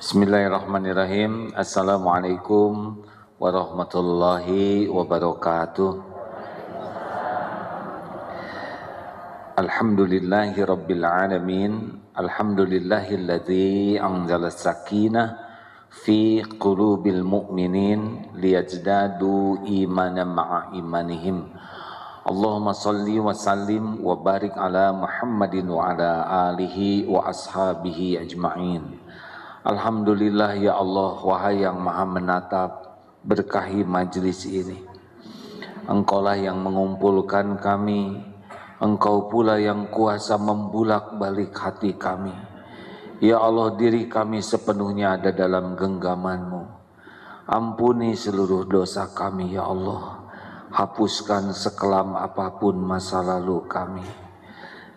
Bismillahirrahmanirrahim. Assalamualaikum warahmatullahi wabarakatuh. Alhamdulillahi rabbil alamin. Alhamdulillahilladzi anzala sakinah fi qulubil mu'minin liyajdadu imanan ma'a imanihim. Allahumma salli wa sallim wa barik ala Muhammadin wa ala alihi wa ashabihi ajma'in. Alhamdulillah ya Allah, wahai yang maha menatap, berkahi majlis ini. Engkaulah yang mengumpulkan kami, engkau pula yang kuasa membulak balik hati kami. Ya Allah, diri kami sepenuhnya ada dalam genggamanmu. Ampuni seluruh dosa kami ya Allah. Hapuskan sekelam apa pun masa lalu kami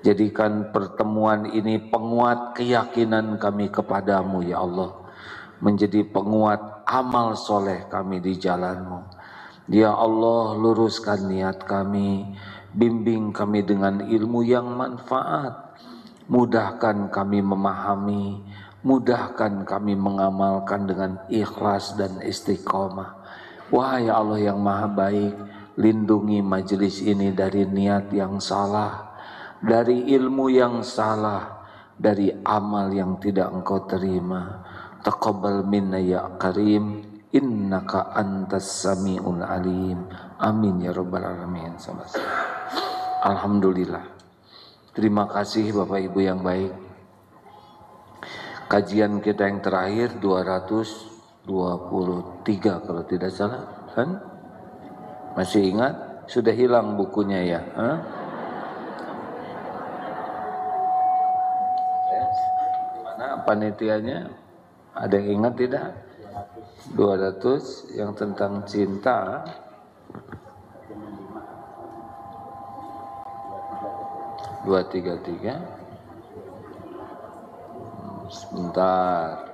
Jadikan pertemuan ini penguat keyakinan kami kepadamu ya Allah. Menjadi penguat amal soleh kami di jalanmu. Ya Allah luruskan niat kami. Bimbing kami dengan ilmu yang manfaat. Mudahkan kami memahami. Mudahkan kami mengamalkan dengan ikhlas dan istiqomah. Wahai Allah yang maha baik. Lindungi majelis ini dari niat yang salah dari ilmu yang salah, dari amal yang tidak engkau terima. Taqabbal minna ya karim, innaka antas sami'ul alim. Amin ya rabbal alamin. Alhamdulillah. Terima kasih Bapak Ibu yang baik. Kajian kita yang terakhir 223 kalau tidak salah, kan? Masih ingat? Sudah hilang bukunya ya? Huh? Panitianya ada yang ingat tidak? 200 yang tentang cinta. dua tiga tiga. Sebentar.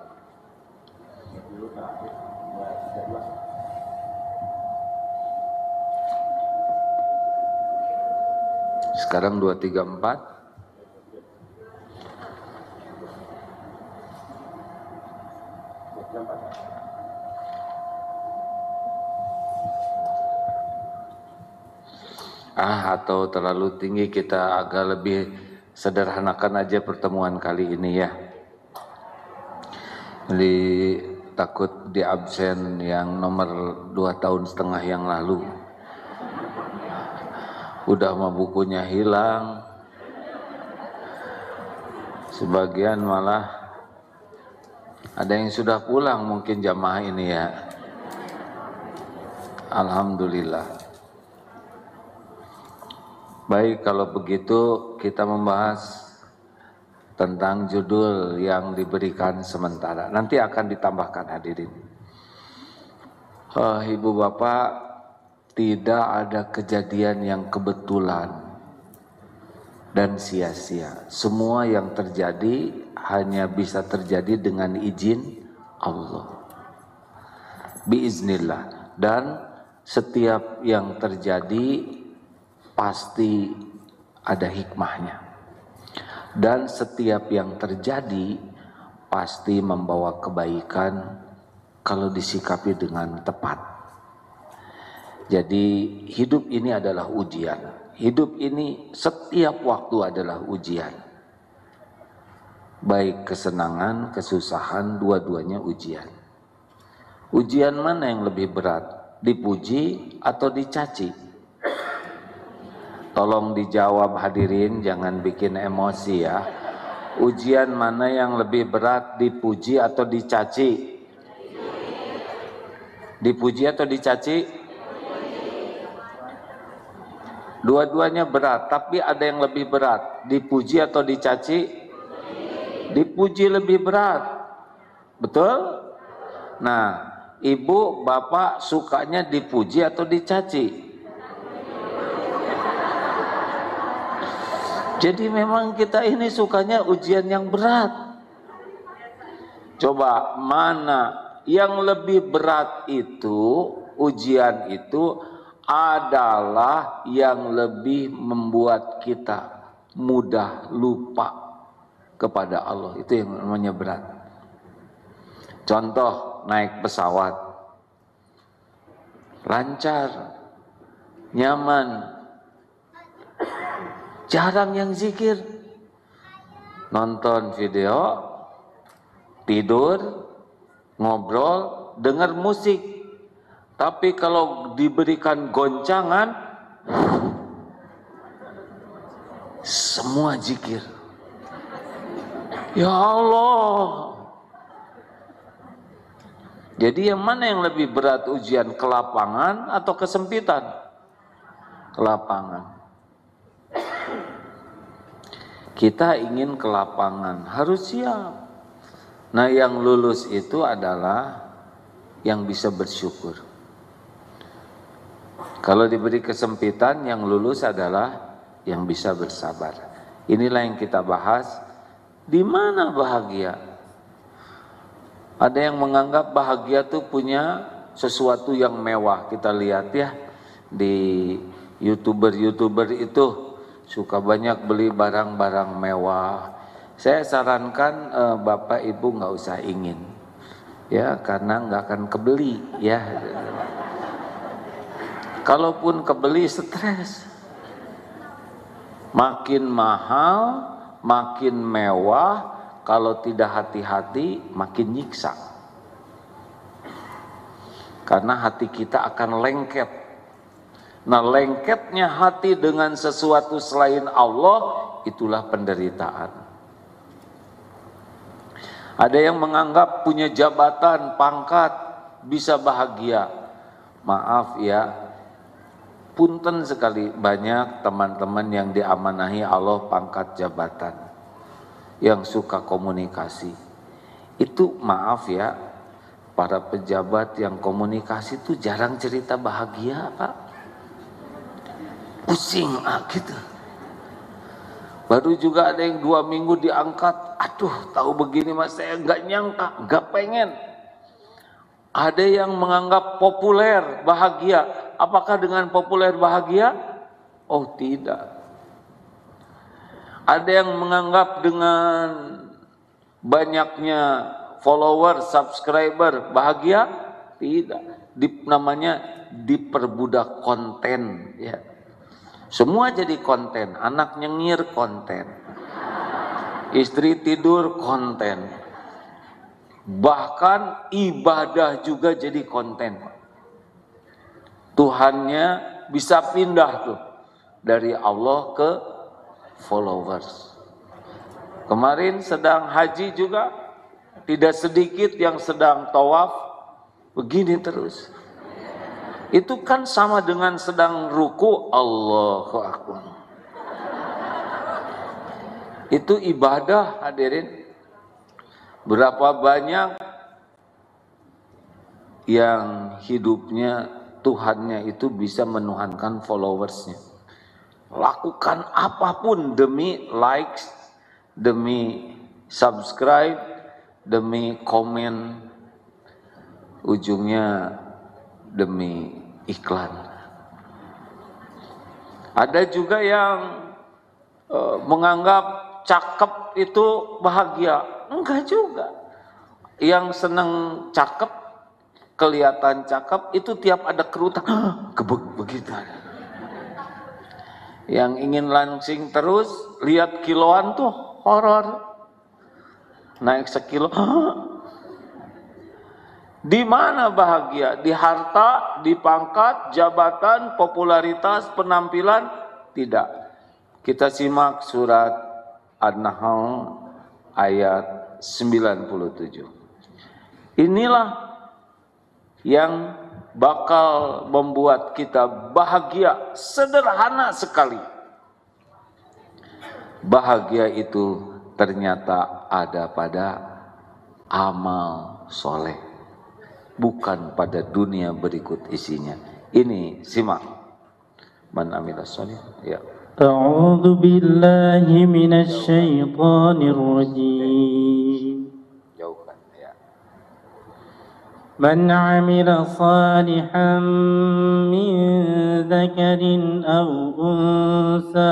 Sekarang dua tiga empat ah atau terlalu tinggi kita agak lebih sederhanakan aja pertemuan kali ini ya. Di takut di absen yang nomor dua tahun setengah yang lalu. Udah mah bukunya hilang. Sebagian malah ada yang sudah pulang mungkin jamaah ini ya. Alhamdulillah. Baik, kalau begitu kita membahas tentang judul yang diberikan sementara. Nanti akan ditambahkan hadirin. Uh, Ibu Bapak, tidak ada kejadian yang kebetulan dan sia-sia. Semua yang terjadi hanya bisa terjadi dengan izin Allah. Biiznillah. Dan setiap yang terjadi pasti ada hikmahnya. Dan setiap yang terjadi pasti membawa kebaikan kalau disikapi dengan tepat. Jadi hidup ini adalah ujian. Hidup ini setiap waktu adalah ujian. Baik kesenangan, kesusahan, dua-duanya ujian. Ujian mana yang lebih berat? Dipuji atau dicaci? Tolong dijawab hadirin, jangan bikin emosi ya. Ujian mana yang lebih berat dipuji atau dicaci? Dipuji atau dicaci? Dua-duanya berat, tapi ada yang lebih berat. Dipuji atau dicaci? Dipuji lebih berat. Betul? Nah, ibu, bapak sukanya dipuji atau dicaci? Jadi memang kita ini sukanya ujian yang berat. Coba mana yang lebih berat itu, ujian itu adalah yang lebih membuat kita mudah lupa kepada Allah. Itu yang namanya berat. Contoh naik pesawat. Lancar, nyaman. Jarang yang zikir. Nonton video, tidur, ngobrol, dengar musik. Tapi kalau diberikan goncangan, semua zikir. Ya Allah. Jadi yang mana yang lebih berat ujian kelapangan atau kesempitan? Kelapangan. Kita ingin kelapangan, harus siap. Nah yang lulus itu adalah yang bisa bersyukur. Kalau diberi kesempitan, yang lulus adalah yang bisa bersabar. Inilah yang kita bahas. Di mana bahagia? Ada yang menganggap bahagia itu punya sesuatu yang mewah. Kita lihat ya di youtuber-youtuber itu suka banyak beli barang-barang mewah. Saya sarankan uh, bapak ibu nggak usah ingin, ya karena nggak akan kebeli ya. Kalaupun kebeli stres, makin mahal, makin mewah, kalau tidak hati-hati makin nyiksa. Karena hati kita akan lengket. Nah lengketnya hati dengan sesuatu selain Allah, itulah penderitaan. Ada yang menganggap punya jabatan, pangkat, bisa bahagia. Maaf ya, punten sekali banyak teman-teman yang diamanahi Allah pangkat jabatan yang suka komunikasi. Itu maaf ya, para pejabat yang komunikasi itu jarang cerita bahagia Pak. Pusing ah gitu. Baru juga ada yang dua minggu diangkat, aduh tahu begini mas saya nggak nyangka, nggak pengen. Ada yang menganggap populer bahagia, apakah dengan populer bahagia? Oh tidak, ada yang menganggap dengan banyaknya follower, subscriber bahagia? Tidak. Di, namanya diperbudak konten ya. Semua jadi konten, anak nyengir konten. Istri tidur konten. Bahkan ibadah juga jadi konten. Tuhannya bisa pindah tuh dari Allah ke followers. Kemarin sedang haji juga tidak sedikit yang sedang tawaf begini terus. Itu kan sama dengan sedang ruku Allahu Akbar. Itu ibadah hadirin. Berapa banyak yang hidupnya Tuhannya itu bisa menuhankan followersnya lakukan apa pun demi likes, demi subscribe, demi komen, ujungnya demi iklan. Ada juga yang uh, menganggap cakep itu bahagia. Enggak juga. Yang senang cakep, kelihatan cakep, itu tiap ada kerutan, gebek begitu yang ingin lansing terus lihat kiloan tuh horor naik sekilo di mana bahagia? Di harta di pangkat jabatan popularitas penampilan? Tidak. Kita simak surat An-Nahl ayat 97 inilah yang bakal membuat kita bahagia sederhana sekali. Bahagia itu ternyata ada pada amal soleh, bukan pada dunia berikut isinya. Ini simak. Man amila salih. Ya. A'udzu billahi minasy syaithanir rajim. Jauhkan ya. Man amila salihan min dzakarin aw unsa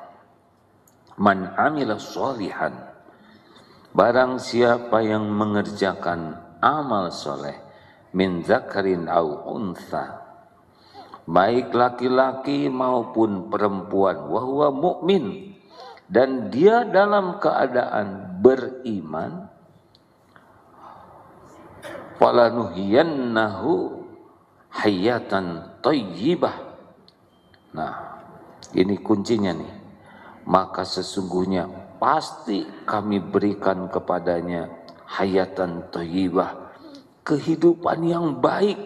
Man amila solihan Barang siapa yang mengerjakan amal soleh Min zakarin au untha Baik laki-laki maupun perempuan Wahwa mukmin Dan dia dalam keadaan beriman Falanuhiyannahu hayatan tayyibah. Nah ini kuncinya nih maka sesungguhnya pasti kami berikan kepadanya hayatan thayyibah, kehidupan yang baik.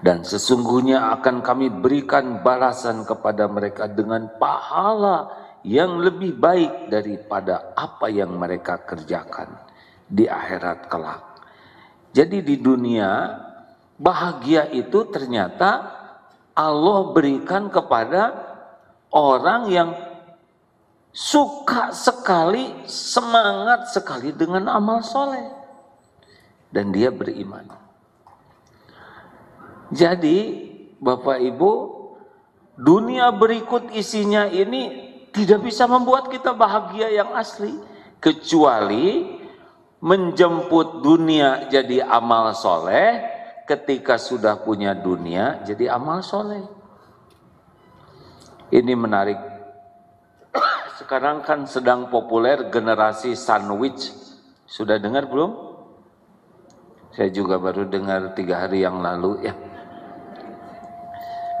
Dan sesungguhnya akan kami berikan balasan kepada mereka dengan pahala yang lebih baik daripada apa yang mereka kerjakan di akhirat kelak. Jadi di dunia bahagia itu ternyata Allah berikan kepada orang yang suka sekali, semangat sekali dengan amal soleh. Dan dia beriman. Jadi Bapak Ibu, dunia berikut isinya ini tidak bisa membuat kita bahagia yang asli. Kecuali menjemput dunia jadi amal soleh, ketika sudah punya dunia jadi amal soleh. Ini menarik. Sekarang kan sedang populer generasi sandwich. Sudah dengar belum? Saya juga baru dengar tiga hari yang lalu ya.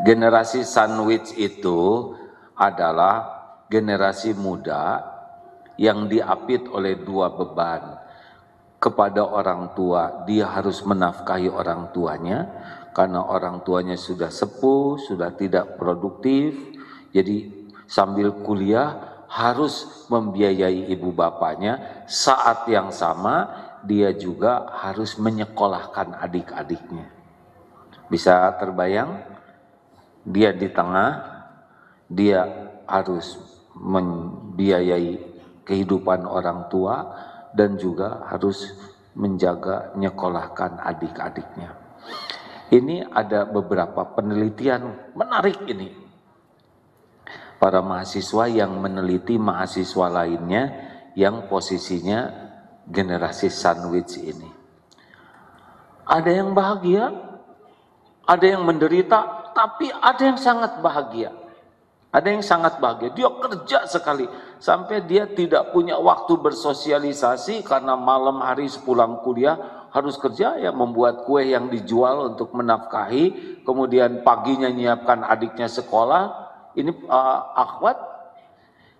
Generasi sandwich itu adalah generasi muda yang diapit oleh dua beban. Kepada orang tua, dia harus menafkahi orang tuanya, karena orang tuanya sudah sepuh, sudah tidak produktif, jadi sambil kuliah harus membiayai ibu bapaknya, saat yang sama dia juga harus menyekolahkan adik-adiknya. Bisa terbayang? Dia di tengah, dia harus membiayai kehidupan orang tua dan juga harus menjaga nyekolahkan adik-adiknya. Ini ada beberapa penelitian menarik ini para mahasiswa yang meneliti mahasiswa lainnya yang posisinya generasi sandwich ini. Ada yang bahagia, ada yang menderita, tapi ada yang sangat bahagia. Ada yang sangat bahagia, dia kerja sekali sampai dia tidak punya waktu bersosialisasi karena malam hari sepulang kuliah harus kerja ya membuat kue yang dijual untuk menafkahi, kemudian paginya nyiapkan adiknya sekolah, ini uh, akhwat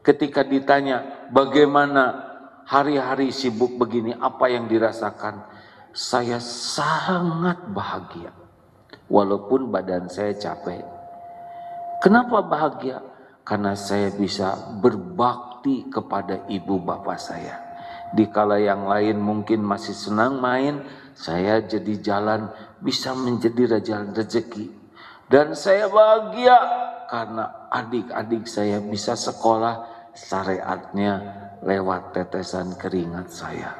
ketika ditanya bagaimana hari-hari sibuk begini? Apa yang dirasakan? Saya sangat bahagia. Walaupun badan saya capek. Kenapa bahagia? Karena saya bisa berbakti kepada ibu bapak saya. Di kala yang lain mungkin masih senang main saya jadi jalan bisa menjadi raja rezeki dan saya bahagia karena adik-adik saya bisa sekolah syariatnya lewat tetesan keringat saya.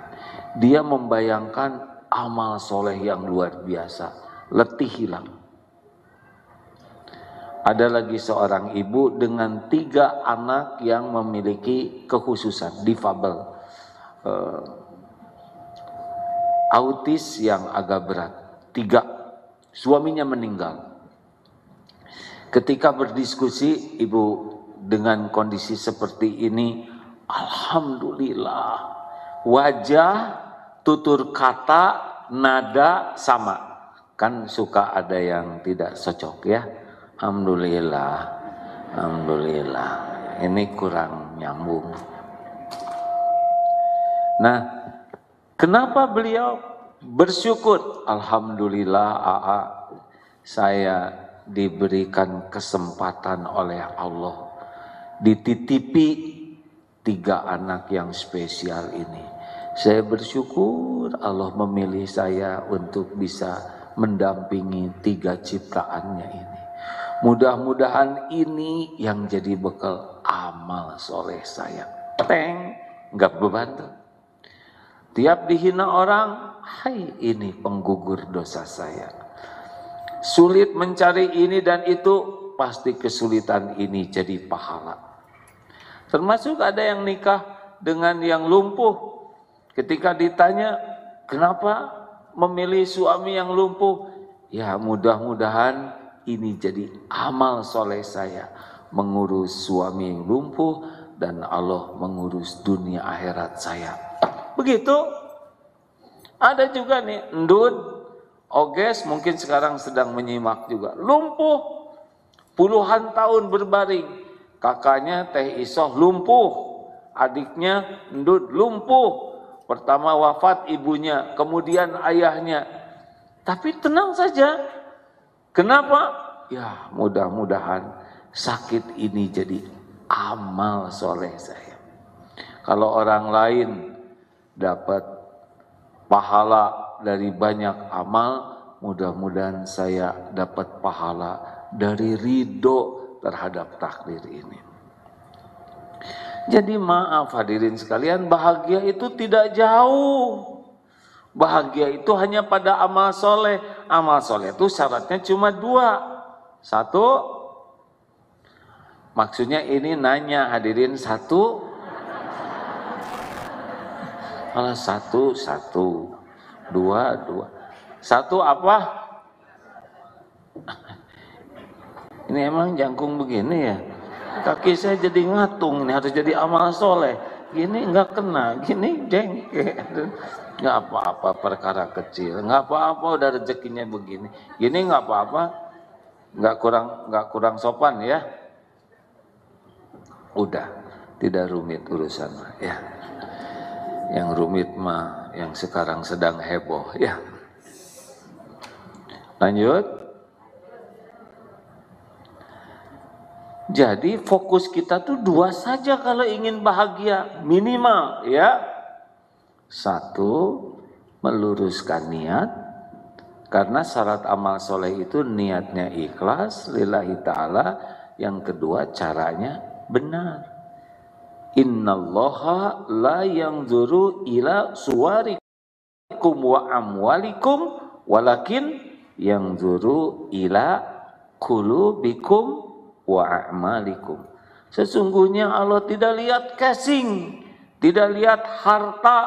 Dia membayangkan amal soleh yang luar biasa, letih hilang. Ada lagi seorang ibu dengan tiga anak yang memiliki kekhususan, difabel, uh, autis yang agak berat. Tiga, suaminya meninggal Ketika berdiskusi ibu dengan kondisi seperti ini, alhamdulillah wajah, tutur kata, nada sama. Kan suka ada yang tidak cocok ya. Alhamdulillah. Alhamdulillah. Ini kurang nyambung. Nah, kenapa beliau bersyukur? Alhamdulillah, AA, saya diberikan kesempatan oleh Allah dititipi tiga anak yang spesial ini. Saya bersyukur Allah memilih saya untuk bisa mendampingi tiga ciptaannya ini. Mudah-mudahan ini yang jadi bekal amal soleh saya. Teng, nggak bebantu. Tiap dihina orang, hai ini penggugur dosa saya. Sulit mencari ini dan itu, pasti kesulitan ini jadi pahala. Termasuk ada yang nikah dengan yang lumpuh. Ketika ditanya, kenapa memilih suami yang lumpuh? Ya mudah-mudahan ini jadi amal soleh saya. Mengurus suami yang lumpuh dan Allah mengurus dunia akhirat saya. Begitu. Ada juga nih, ndud, oges mungkin sekarang sedang menyimak juga. Lumpuh, puluhan tahun berbaring. Kakaknya Teh Isoh lumpuh, adiknya ndud lumpuh. Pertama wafat ibunya, kemudian ayahnya. Tapi tenang saja. Kenapa? Ya mudah-mudahan sakit ini jadi amal soleh saya. Kalau orang lain dapat pahala dari banyak amal, mudah-mudahan saya dapat pahala dari ridho terhadap takdir ini. Jadi maaf hadirin sekalian, bahagia itu tidak jauh. Bahagia itu hanya pada amal soleh. Amal soleh itu syaratnya cuma dua. Satu, maksudnya ini nanya hadirin satu, kalau satu, satu. Dua, dua. Satu apa? Ini emang jangkung begini ya? Kaki saya jadi ngatung, ini harus jadi amal soleh. Gini nggak kena, gini jengke. Nggak apa-apa perkara kecil, nggak apa-apa udah rezekinya begini. Gini nggak apa-apa, nggak kurang nggak kurang sopan ya. Udah, tidak rumit urusan ya yang rumit mah yang sekarang sedang heboh ya. Lanjut. Jadi fokus kita tuh dua saja kalau ingin bahagia minimal ya. Satu meluruskan niat karena syarat amal soleh itu niatnya ikhlas lillahi ta'ala. Yang kedua caranya benar Innallaha la yanzuru ila suwarikum wa amwalikum walakin yanzuru ila kulubikum wa a'malikum. Sesungguhnya Allah tidak lihat casing, tidak lihat harta,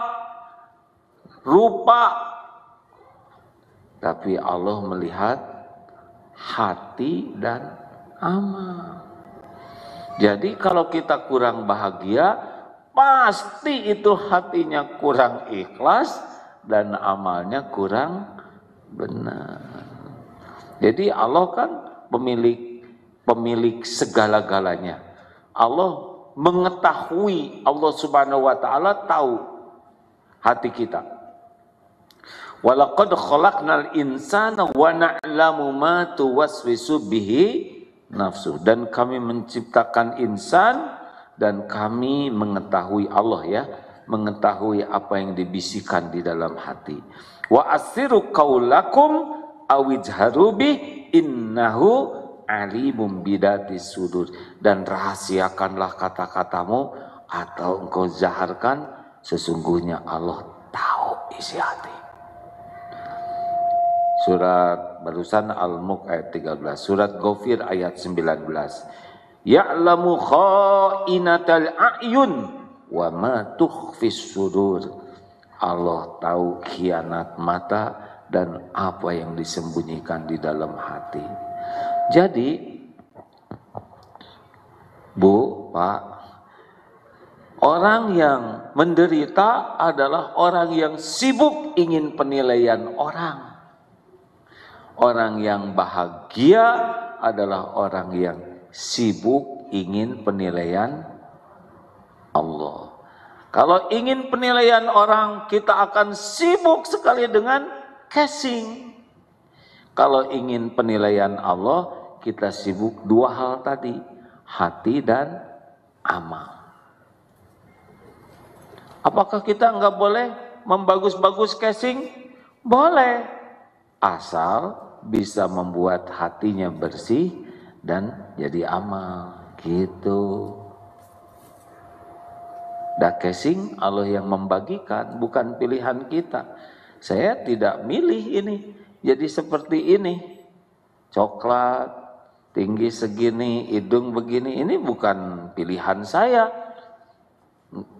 rupa, tapi Allah melihat hati dan amal. Jadi kalau kita kurang bahagia, pasti itu hatinya kurang ikhlas dan amalnya kurang benar. Jadi Allah kan pemilik pemilik segala-galanya. Allah mengetahui Allah Subhanahu wa taala tahu hati kita. Walaqad khalaqnal insana wa na'lamu ma tuwaswisu bihi nafsu. Dan kami menciptakan insan dan kami mengetahui Allah ya. Mengetahui apa yang dibisikkan di dalam hati. Wa asiru qaulakum awijharubi innahu alimum bidati sudur. Dan rahasiakanlah kata-katamu atau engkau zaharkan sesungguhnya Allah tahu isi hati. Surat barusan Al-Mulk ayat 13. Surat Ghafir ayat 19. Ya'lamu kha'inatal a'yun wa ma tukhfis sudur. Allah tahu khianat mata dan apa yang disembunyikan di dalam hati. Jadi, Bu, Pak, orang yang menderita adalah orang yang sibuk ingin penilaian orang. Orang yang bahagia adalah orang yang sibuk ingin penilaian Allah. Kalau ingin penilaian orang, kita akan sibuk sekali dengan casing. Kalau ingin penilaian Allah, kita sibuk dua hal tadi, hati dan amal. Apakah kita nggak boleh membagus-bagus casing? Boleh. Asal bisa membuat hatinya bersih dan jadi amal. Gitu. Da casing Allah yang membagikan, bukan pilihan kita. Saya tidak milih ini. Jadi seperti ini. Coklat, tinggi segini, hidung begini. Ini bukan pilihan saya.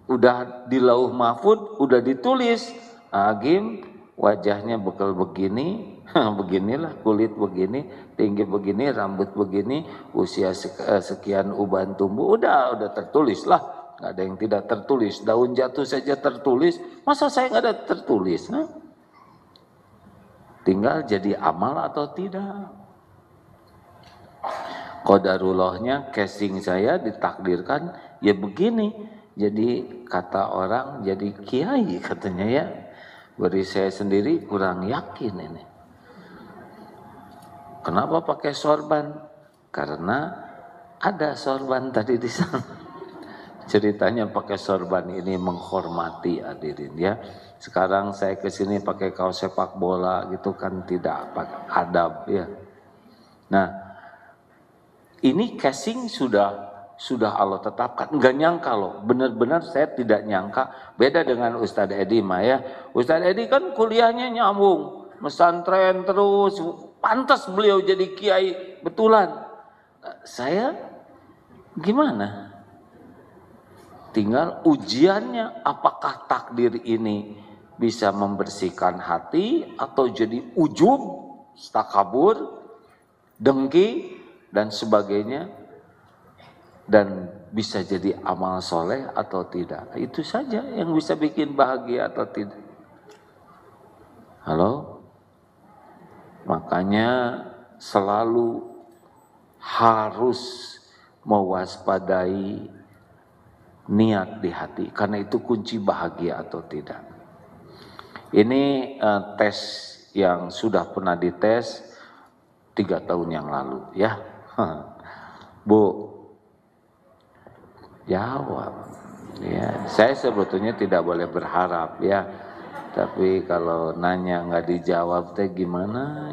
Udah di lauh mahfud, udah ditulis. Agim, wajahnya bekal begini, beginilah kulit begini, tinggi begini, rambut begini, usia eh, sekian uban tumbuh. Udah, udah tertulis lah. Gak ada yang tidak tertulis. Daun jatuh saja tertulis. Masa saya nggak ada tertulis? Huh? Tinggal jadi amal atau tidak. Kodarullahnya casing saya ditakdirkan ya begini. Jadi kata orang jadi kiai katanya ya. Beri saya sendiri kurang yakin ini. Kenapa pakai sorban? Karena ada sorban tadi di sana ceritanya pakai sorban ini menghormati hadirin ya. Sekarang saya ke sini pakai kaos sepak bola gitu kan tidak adab ya. Nah, ini casing sudah sudah Allah tetapkan. Enggak nyangka loh, benar-benar saya tidak nyangka. Beda dengan Ustadz Edi ya. Ustadz Edi kan kuliahnya nyambung, mesantren terus, pantas beliau jadi kiai betulan. Saya gimana? Tinggal ujiannya apakah takdir ini bisa membersihkan hati atau jadi ujub, takabur, dengki dan sebagainya dan bisa jadi amal soleh atau tidak. Itu saja yang bisa bikin bahagia atau tidak. Halo? Makanya selalu harus mewaspadai niat di hati. Karena itu kunci bahagia atau tidak. Ini uh, tes yang sudah pernah dites tiga tahun yang lalu ya. Bu. Jawab. Ya saya sebetulnya tidak boleh berharap ya tapi kalau nanya nggak dijawab teh gimana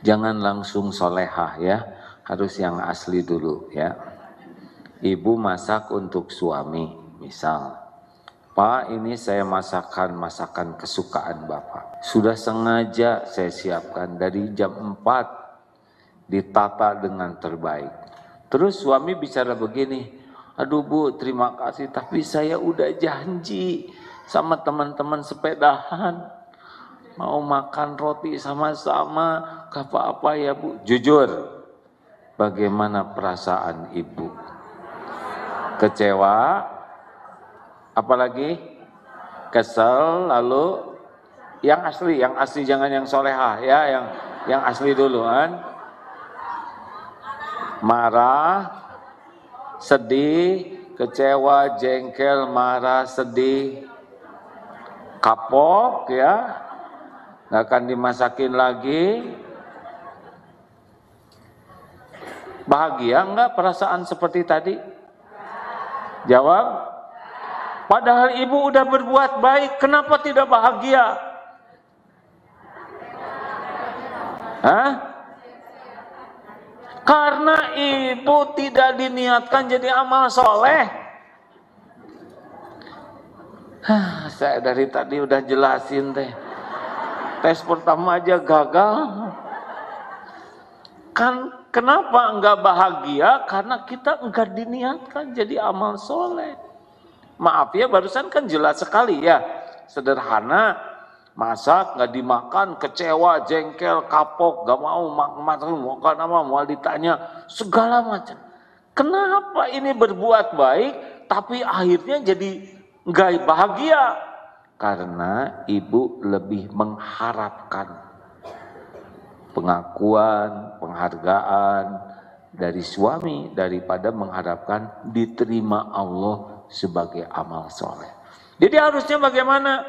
jangan langsung solehah ya harus yang asli dulu ya ibu masak untuk suami, misal. Pak, ini saya masakan masakan kesukaan Bapak. Sudah sengaja saya siapkan dari jam 4 ditata dengan terbaik. Terus suami bicara begini, aduh bu terima kasih tapi saya udah janji sama teman-teman sepedahan. Mau makan roti sama-sama apa-apa ya bu? Jujur bagaimana perasaan ibu? Kecewa, apalagi? Kesel, lalu? Yang asli, yang asli jangan yang solehah ya, yang yang asli dulu kan. Marah, sedih, kecewa, jengkel, marah, sedih, kapok ya, nggak akan dimasakin lagi. Bahagia enggak perasaan seperti tadi? Jawab. Padahal ibu udah berbuat baik, kenapa tidak bahagia? Hah? Karena ibu tidak diniatkan jadi amal soleh. Hah, saya dari tadi udah jelasin teh. Tes pertama aja gagal. Kan Kenapa enggak bahagia? Karena kita enggak diniatkan jadi amal soleh. Maaf ya, barusan kan jelas sekali ya. Sederhana, masak nggak dimakan, kecewa, jengkel, kapok, gak mau makan, makan apa, mau ditanya, segala macam. Kenapa ini berbuat baik, tapi akhirnya jadi nggak bahagia? Karena ibu lebih mengharapkan pengakuan, penghargaan dari suami daripada mengharapkan diterima Allah sebagai amal soleh. Jadi harusnya bagaimana?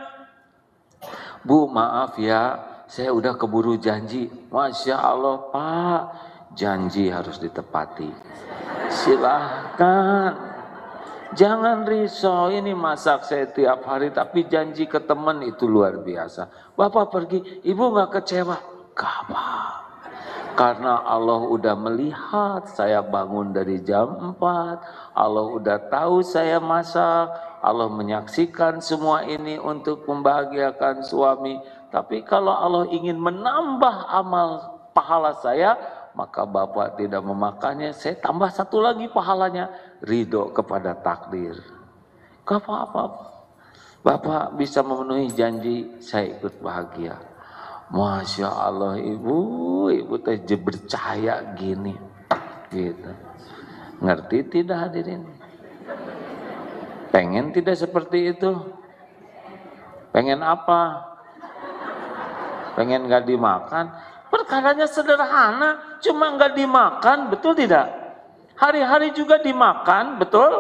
Bu maaf ya, saya udah keburu janji. Masya Allah Pak, janji harus ditepati. Silahkan. Jangan risau, ini masak saya tiap hari, tapi janji ke teman itu luar biasa. Bapak pergi, ibu nggak kecewa? Gak. Karena Allah udah melihat saya bangun dari jam 4, Allah udah tahu saya masak, Allah menyaksikan semua ini untuk membahagiakan suami. Tapi kalau Allah ingin menambah amal pahala saya, maka Bapak tidak memakannya, saya tambah satu lagi pahalanya, ridho kepada takdir. Gak apa-apa. Bapak bisa memenuhi janji, saya ikut bahagia. Masya Allah ibu, ibu teh bercahaya gini. Gitu. Ngerti tidak hadirin? Pengen tidak seperti itu? Pengen apa? Pengen gak dimakan? Perkaranya sederhana, cuma nggak dimakan, betul tidak? Hari-hari juga dimakan, betul?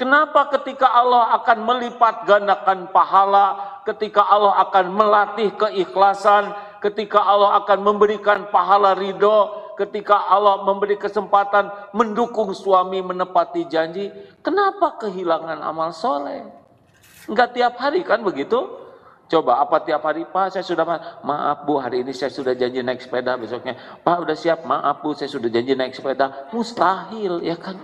Kenapa ketika Allah akan melipat gandakan pahala, ketika Allah akan melatih keikhlasan, ketika Allah akan memberikan pahala ridho, ketika Allah memberi kesempatan mendukung suami menepati janji, kenapa kehilangan amal soleh? Enggak tiap hari kan begitu? Coba apa tiap hari? Pak saya sudah maaf Bu hari ini saya sudah janji naik sepeda besoknya. Pak udah siap? Maaf Bu saya sudah janji naik sepeda. Mustahil ya kan?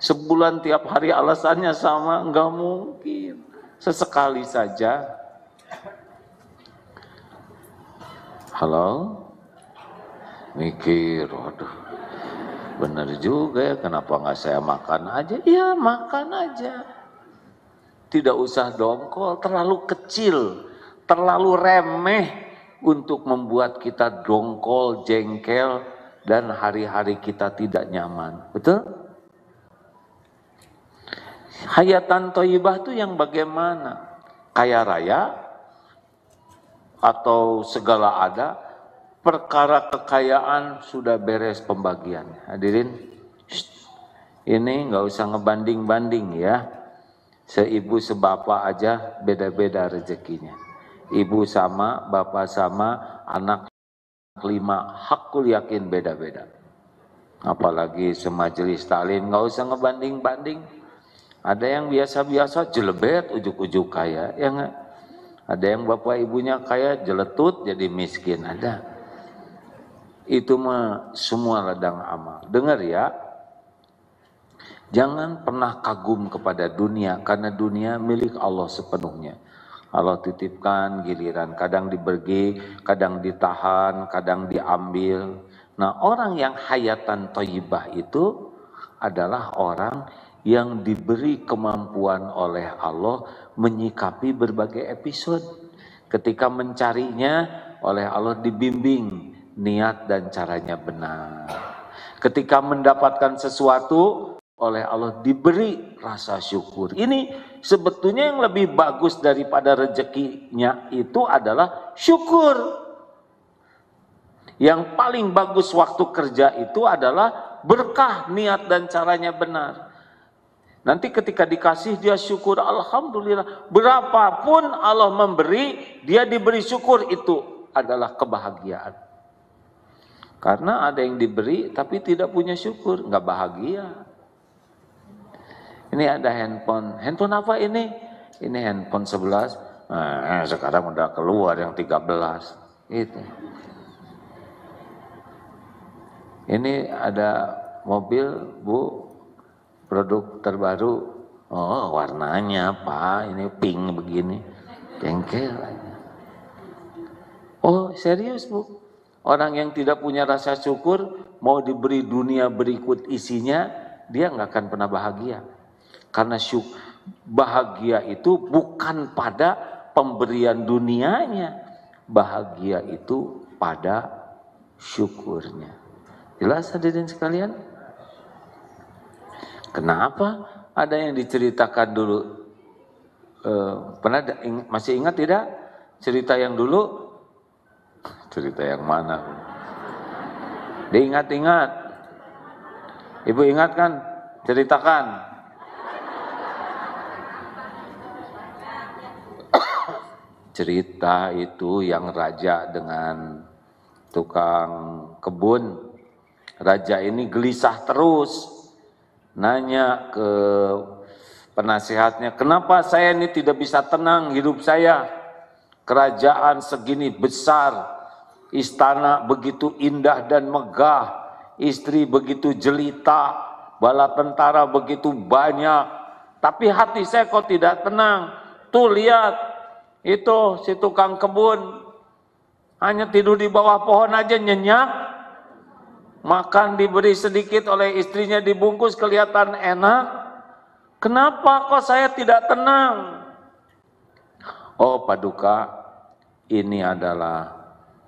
Sebulan tiap hari alasannya sama nggak mungkin. Sesekali saja. Halo? Mikir waduh. Benar juga ya kenapa nggak saya makan aja? Ya makan aja tidak usah dongkol, terlalu kecil, terlalu remeh untuk membuat kita dongkol, jengkel, dan hari-hari kita tidak nyaman. Betul? Hayatan toibah itu yang bagaimana? Kaya raya atau segala ada, perkara kekayaan sudah beres pembagian. Hadirin, ini nggak usah ngebanding-banding ya Seibu sebapak aja beda-beda rezekinya. Ibu sama, bapak sama, anak lima, hakul yakin beda-beda. Apalagi semajelis talim, nggak usah ngebanding-banding. Ada yang biasa-biasa jelebet, ujuk-ujuk kaya, ya nggak? Ada yang bapak ibunya kaya, jeletut jadi miskin, ada. Itu mah semua ladang amal. Dengar ya, Jangan pernah kagum kepada dunia karena dunia milik Allah sepenuhnya. Allah titipkan giliran, kadang diberi, kadang ditahan, kadang diambil. Nah orang yang hayatan toyibah itu adalah orang yang diberi kemampuan oleh Allah menyikapi berbagai episode. Ketika mencarinya oleh Allah dibimbing niat dan caranya benar. Ketika mendapatkan sesuatu oleh Allah diberi rasa syukur. Ini sebetulnya yang lebih bagus daripada rezekinya itu adalah syukur. Yang paling bagus waktu kerja itu adalah berkah niat dan caranya benar. Nanti ketika dikasih dia syukur Alhamdulillah. Berapapun Allah memberi dia diberi syukur itu adalah kebahagiaan. Karena ada yang diberi tapi tidak punya syukur, nggak bahagia. Ini ada handphone. Handphone apa ini? Ini handphone 11. Nah, sekarang udah keluar yang 13. Itu. Ini ada mobil, Bu. Produk terbaru. Oh, warnanya apa? Ini pink begini. Jengkel. Oh, serius, Bu. Orang yang tidak punya rasa syukur mau diberi dunia berikut isinya, dia nggak akan pernah bahagia. Karena syuk, bahagia itu bukan pada pemberian dunianya. Bahagia itu pada syukurnya. Jelas hadirin sekalian? Kenapa ada yang diceritakan dulu? E, pernah masih ingat tidak cerita yang dulu? Cerita yang mana? Diingat-ingat. Ibu ingat kan? Ceritakan. Cerita itu yang raja dengan tukang kebun Raja ini gelisah terus, nanya ke penasihatnya, kenapa saya ini tidak bisa tenang hidup saya? Kerajaan segini besar, istana begitu indah dan megah, istri begitu jelita, bala tentara begitu banyak, tapi hati saya kok tidak tenang. Tuh lihat, itu si tukang kebun, hanya tidur di bawah pohon aja nyenyak, makan diberi sedikit oleh istrinya dibungkus kelihatan enak. Kenapa kok saya tidak tenang? Oh paduka, ini adalah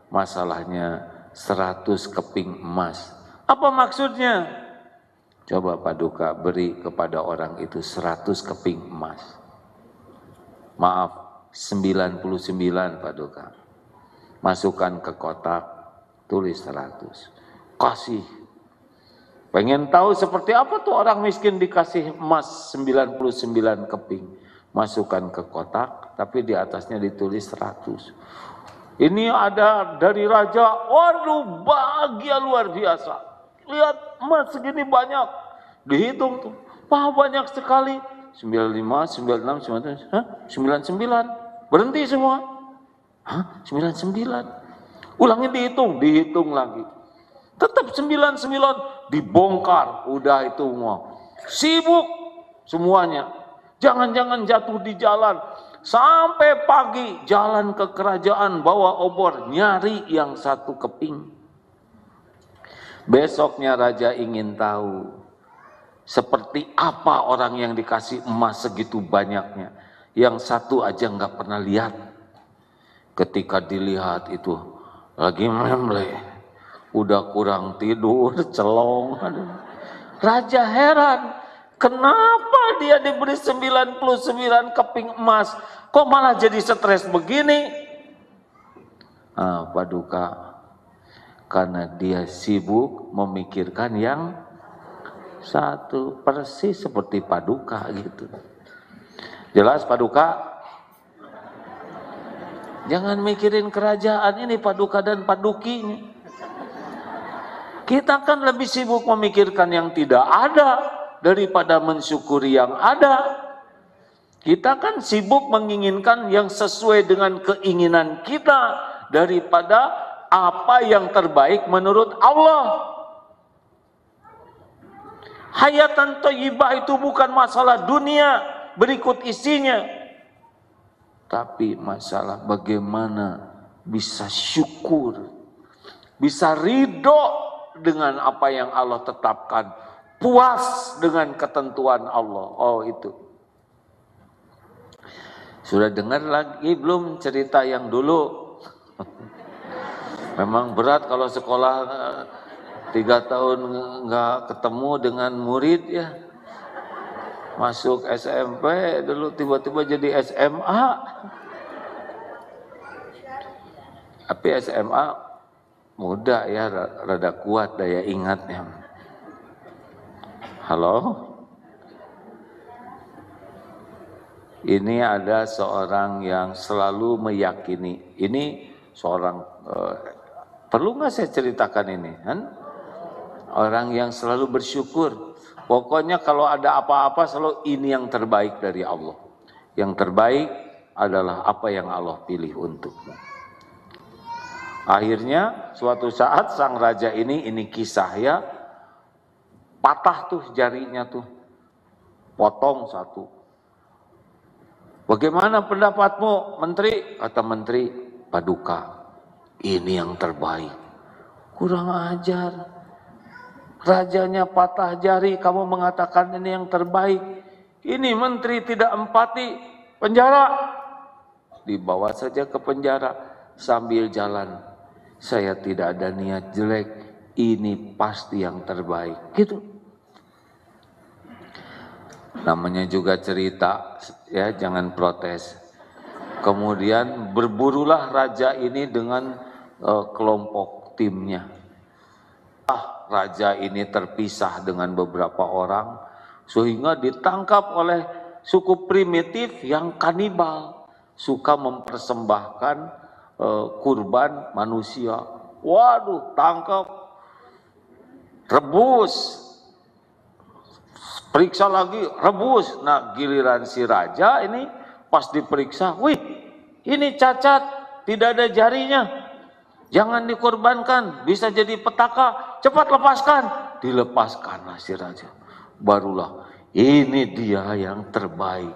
masalahnya 100 keping emas. Apa maksudnya? Coba paduka beri kepada orang itu 100 keping emas. Maaf, 99 paduka. Masukkan ke kotak, tulis 100 kasih. Pengen tahu seperti apa tuh orang miskin dikasih emas 99 keping. Masukkan ke kotak, tapi di atasnya ditulis 100. Ini ada dari raja, waduh bahagia luar biasa. Lihat emas segini banyak. Dihitung tuh, wah banyak sekali. 95, 96, 97, Hah? 99. Berhenti semua. Hah? 99. Ulangi dihitung, dihitung lagi. Tetap 99 dibongkar, udah itu semua. Sibuk semuanya. Jangan-jangan jatuh di jalan. Sampai pagi jalan ke kerajaan bawa obor nyari yang satu keping. Besoknya raja ingin tahu seperti apa orang yang dikasih emas segitu banyaknya. Yang satu aja nggak pernah lihat. Ketika dilihat itu lagi memleh udah kurang tidur, celong. Raja heran, kenapa dia diberi 99 keping emas, kok malah jadi stres begini? Ah, paduka, karena dia sibuk memikirkan yang satu persis seperti paduka gitu. Jelas paduka? Jangan mikirin kerajaan ini paduka dan paduki. Kita kan lebih sibuk memikirkan yang tidak ada daripada mensyukuri yang ada. Kita kan sibuk menginginkan yang sesuai dengan keinginan kita daripada apa yang terbaik menurut Allah. Hayatan thayyibah itu bukan masalah dunia berikut isinya. Tapi masalah bagaimana bisa syukur, bisa ridho dengan apa yang Allah tetapkan, puas dengan ketentuan Allah. Oh itu. Sudah dengar lagi belum cerita yang dulu? Memang berat kalau sekolah eh, tiga tahun nggak ketemu dengan murid ya. Masuk SMP dulu tiba-tiba jadi SMA. Tapi SMA muda ya rada kuat daya ingatnya. Halo? Ini ada seorang yang selalu meyakini. Ini seorang uh, perlu nggak saya ceritakan ini kan? Orang yang selalu bersyukur pokoknya kalau ada apa-apa selalu ini yang terbaik dari Allah yang terbaik adalah apa yang Allah pilih untukmu Akhirnya suatu saat sang raja ini, ini kisah ya, patah tuh jarinya tuh, potong satu. Bagaimana pendapatmu menteri? Kata menteri, paduka, ini yang terbaik. Kurang ajar. Rajanya patah jari, kamu mengatakan ini yang terbaik. Ini menteri tidak empati, penjara. Dibawa saja ke penjara sambil jalan saya tidak ada niat jelek, ini pasti yang terbaik. Gitu. Namanya juga cerita, ya jangan protes. Kemudian berburulah raja ini dengan uh, kelompok timnya. Raja ini terpisah dengan beberapa orang sehingga ditangkap oleh suku primitif yang kanibal, suka mempersembahkan uh, kurban manusia. Waduh, tangkap. rebus. Periksa lagi, rebus. Nah giliran si raja ini pas diperiksa, wih ini cacat, tidak ada jarinya. Jangan dikorbankan, bisa jadi petaka. Cepat lepaskan. Dilepaskanlah si raja. Barulah ini dia yang terbaik.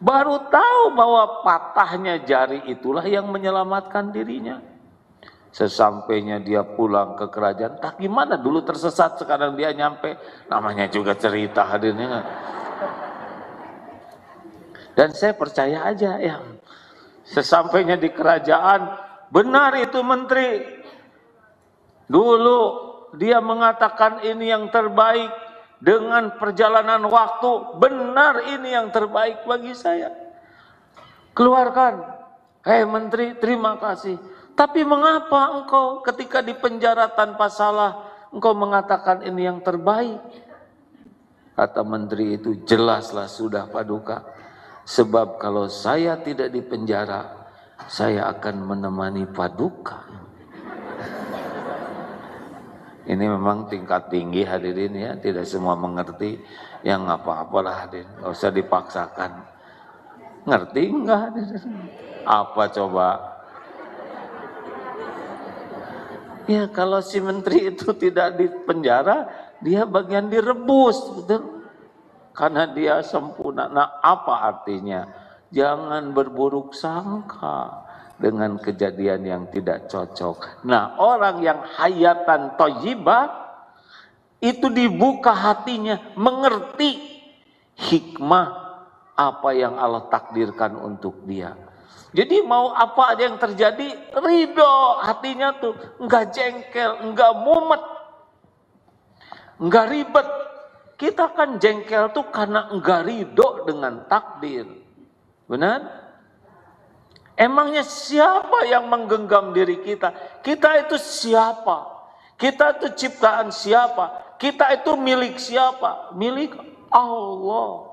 Baru tahu bahwa patahnya jari itulah yang menyelamatkan dirinya. Sesampainya dia pulang ke kerajaan, tak gimana dulu tersesat sekarang dia nyampe. Namanya juga cerita hadirnya. Dan saya percaya aja ya. Sesampainya di kerajaan, benar itu menteri. Dulu dia mengatakan ini yang terbaik dengan perjalanan waktu. Benar ini yang terbaik bagi saya. Keluarkan. Hei menteri, terima kasih. Tapi mengapa engkau ketika di penjara tanpa salah, engkau mengatakan ini yang terbaik? Kata menteri itu, jelaslah sudah paduka. Sebab kalau saya tidak di penjara, saya akan menemani paduka. Ini memang tingkat tinggi hadirin ya, tidak semua mengerti. Yang apa-apalah hadirin, nggak usah dipaksakan. Ngerti enggak hadirin? Apa coba? Ya kalau si menteri itu tidak di penjara, dia bagian direbus, betul? Karena dia sempurna. Nah apa artinya? Jangan berburuk sangka dengan kejadian yang tidak cocok. Nah orang yang hayatan toyibah itu dibuka hatinya, mengerti hikmah apa yang Allah takdirkan untuk dia. Jadi mau apa aja yang terjadi, ridho hatinya tuh, enggak jengkel, enggak mumet, enggak ribet. Kita kan jengkel tuh karena enggak ridho dengan takdir. Benar? Emangnya siapa yang menggenggam diri kita? Kita itu siapa? Kita itu ciptaan siapa? Kita itu milik siapa? Milik Allah.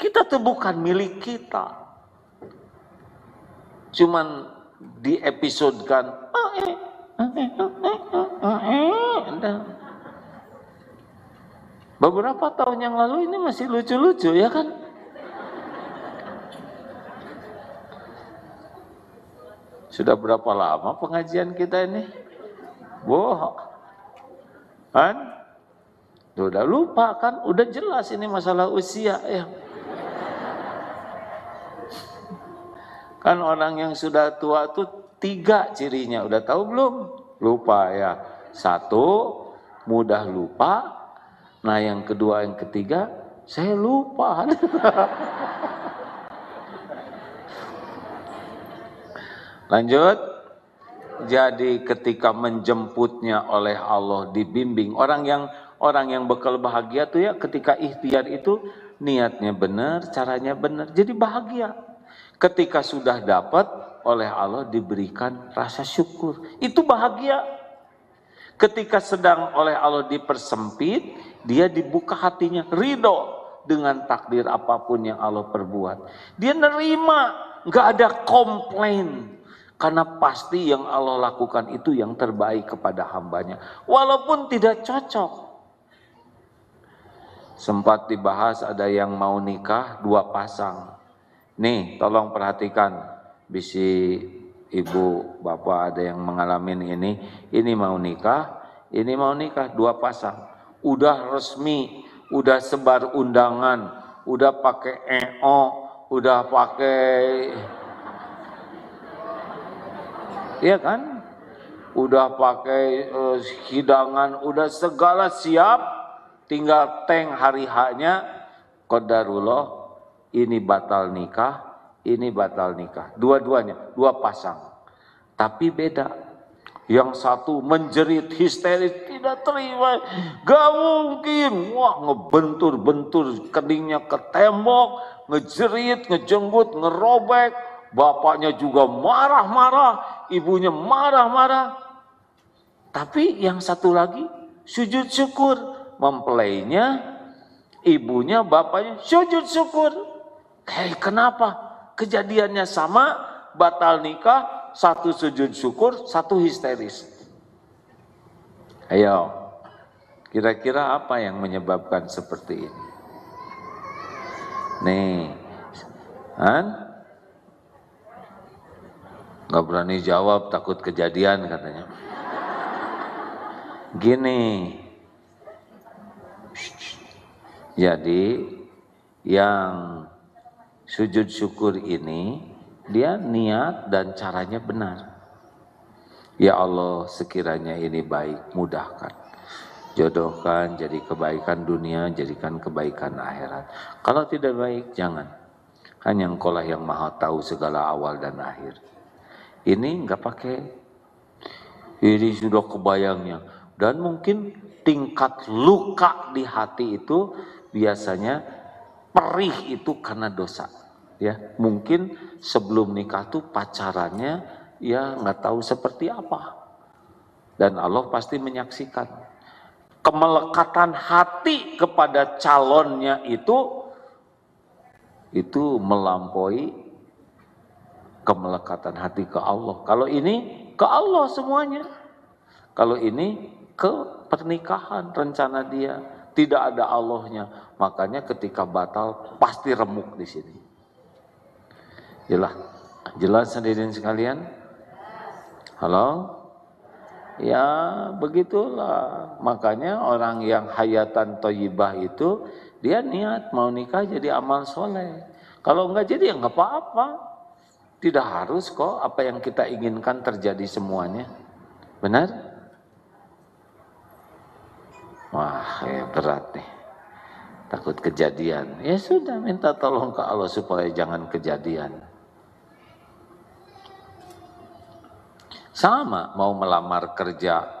Kita tuh bukan milik kita cuman di episode kan beberapa tahun yang lalu ini masih lucu-lucu ya kan sudah berapa lama pengajian kita ini boh kan udah lupa kan udah jelas ini masalah usia ya Kan orang yang sudah tua itu tiga cirinya. Udah tahu belum? Lupa ya. Satu, mudah lupa. Nah yang kedua, yang ketiga, saya lupa. Lanjut. Jadi ketika menjemputnya oleh Allah dibimbing orang yang orang yang bekal bahagia tuh ya ketika ikhtiar itu niatnya benar, caranya benar, jadi bahagia. Ketika sudah dapat oleh Allah diberikan rasa syukur. Itu bahagia. Ketika sedang oleh Allah dipersempit, dia dibuka hatinya, ridho dengan takdir apa pun yang Allah perbuat. Dia nerima, nggak ada komplain. Karena pasti yang Allah lakukan itu yang terbaik kepada hambanya. Walaupun tidak cocok. Sempat dibahas ada yang mau nikah dua pasang. Nih, tolong perhatikan bisi ibu, bapak ada yang mengalami ini, ini mau nikah, ini mau nikah, dua pasang. Udah resmi, udah sebar undangan, udah pakai EO, udah pakai Iya kan? Udah pakai uh, hidangan, udah segala siap, tinggal tank hari haknya, kodarullah ini batal nikah, ini batal nikah. Dua-duanya, dua pasang. Tapi beda. Yang satu menjerit histeris, tidak terima. Gak mungkin. Wah ngebentur-bentur keningnya ke tembok, ngejerit, ngejenggut, ngerobek. Bapaknya juga marah-marah, ibunya marah-marah. Tapi yang satu lagi sujud syukur. Mempelainya, ibunya, bapaknya sujud syukur. Hei kenapa? Kejadiannya sama, batal nikah, satu sujud syukur, satu histeris. Ayo. Kira-kira apa yang menyebabkan seperti ini? Nih, kan? Gak berani jawab, takut kejadian katanya. Gini, jadi yang sujud syukur ini dia niat dan caranya benar. Ya Allah, sekiranya ini baik, mudahkan jodohkan jadi kebaikan dunia, jadikan kebaikan akhirat. Kalau tidak baik, jangan. Hanya engkau lah yang maha tahu segala awal dan akhir. Ini enggak pakai, ini sudah kebayangnya. Dan mungkin tingkat luka di hati itu biasanya perih itu karena dosa. Ya, mungkin sebelum nikah tuh pacarannya ya nggak tahu seperti apa. Dan Allah pasti menyaksikan kemelekatan hati kepada calonnya itu itu melampaui kemelekatan hati ke Allah. Kalau ini ke Allah semuanya. Kalau ini ke pernikahan rencana dia tidak ada Allahnya. Makanya ketika batal pasti remuk di sini. Jelas, jelas hadirin sekalian. Halo. Ya begitulah. Makanya orang yang hayatan toyibah itu dia niat mau nikah jadi amal soleh. Kalau enggak jadi ya enggak apa-apa. Tidak harus kok apa yang kita inginkan terjadi semuanya. Benar? Wah ya berat nih. Takut kejadian. Ya sudah minta tolong ke Allah supaya jangan kejadian. Sama mau melamar kerja.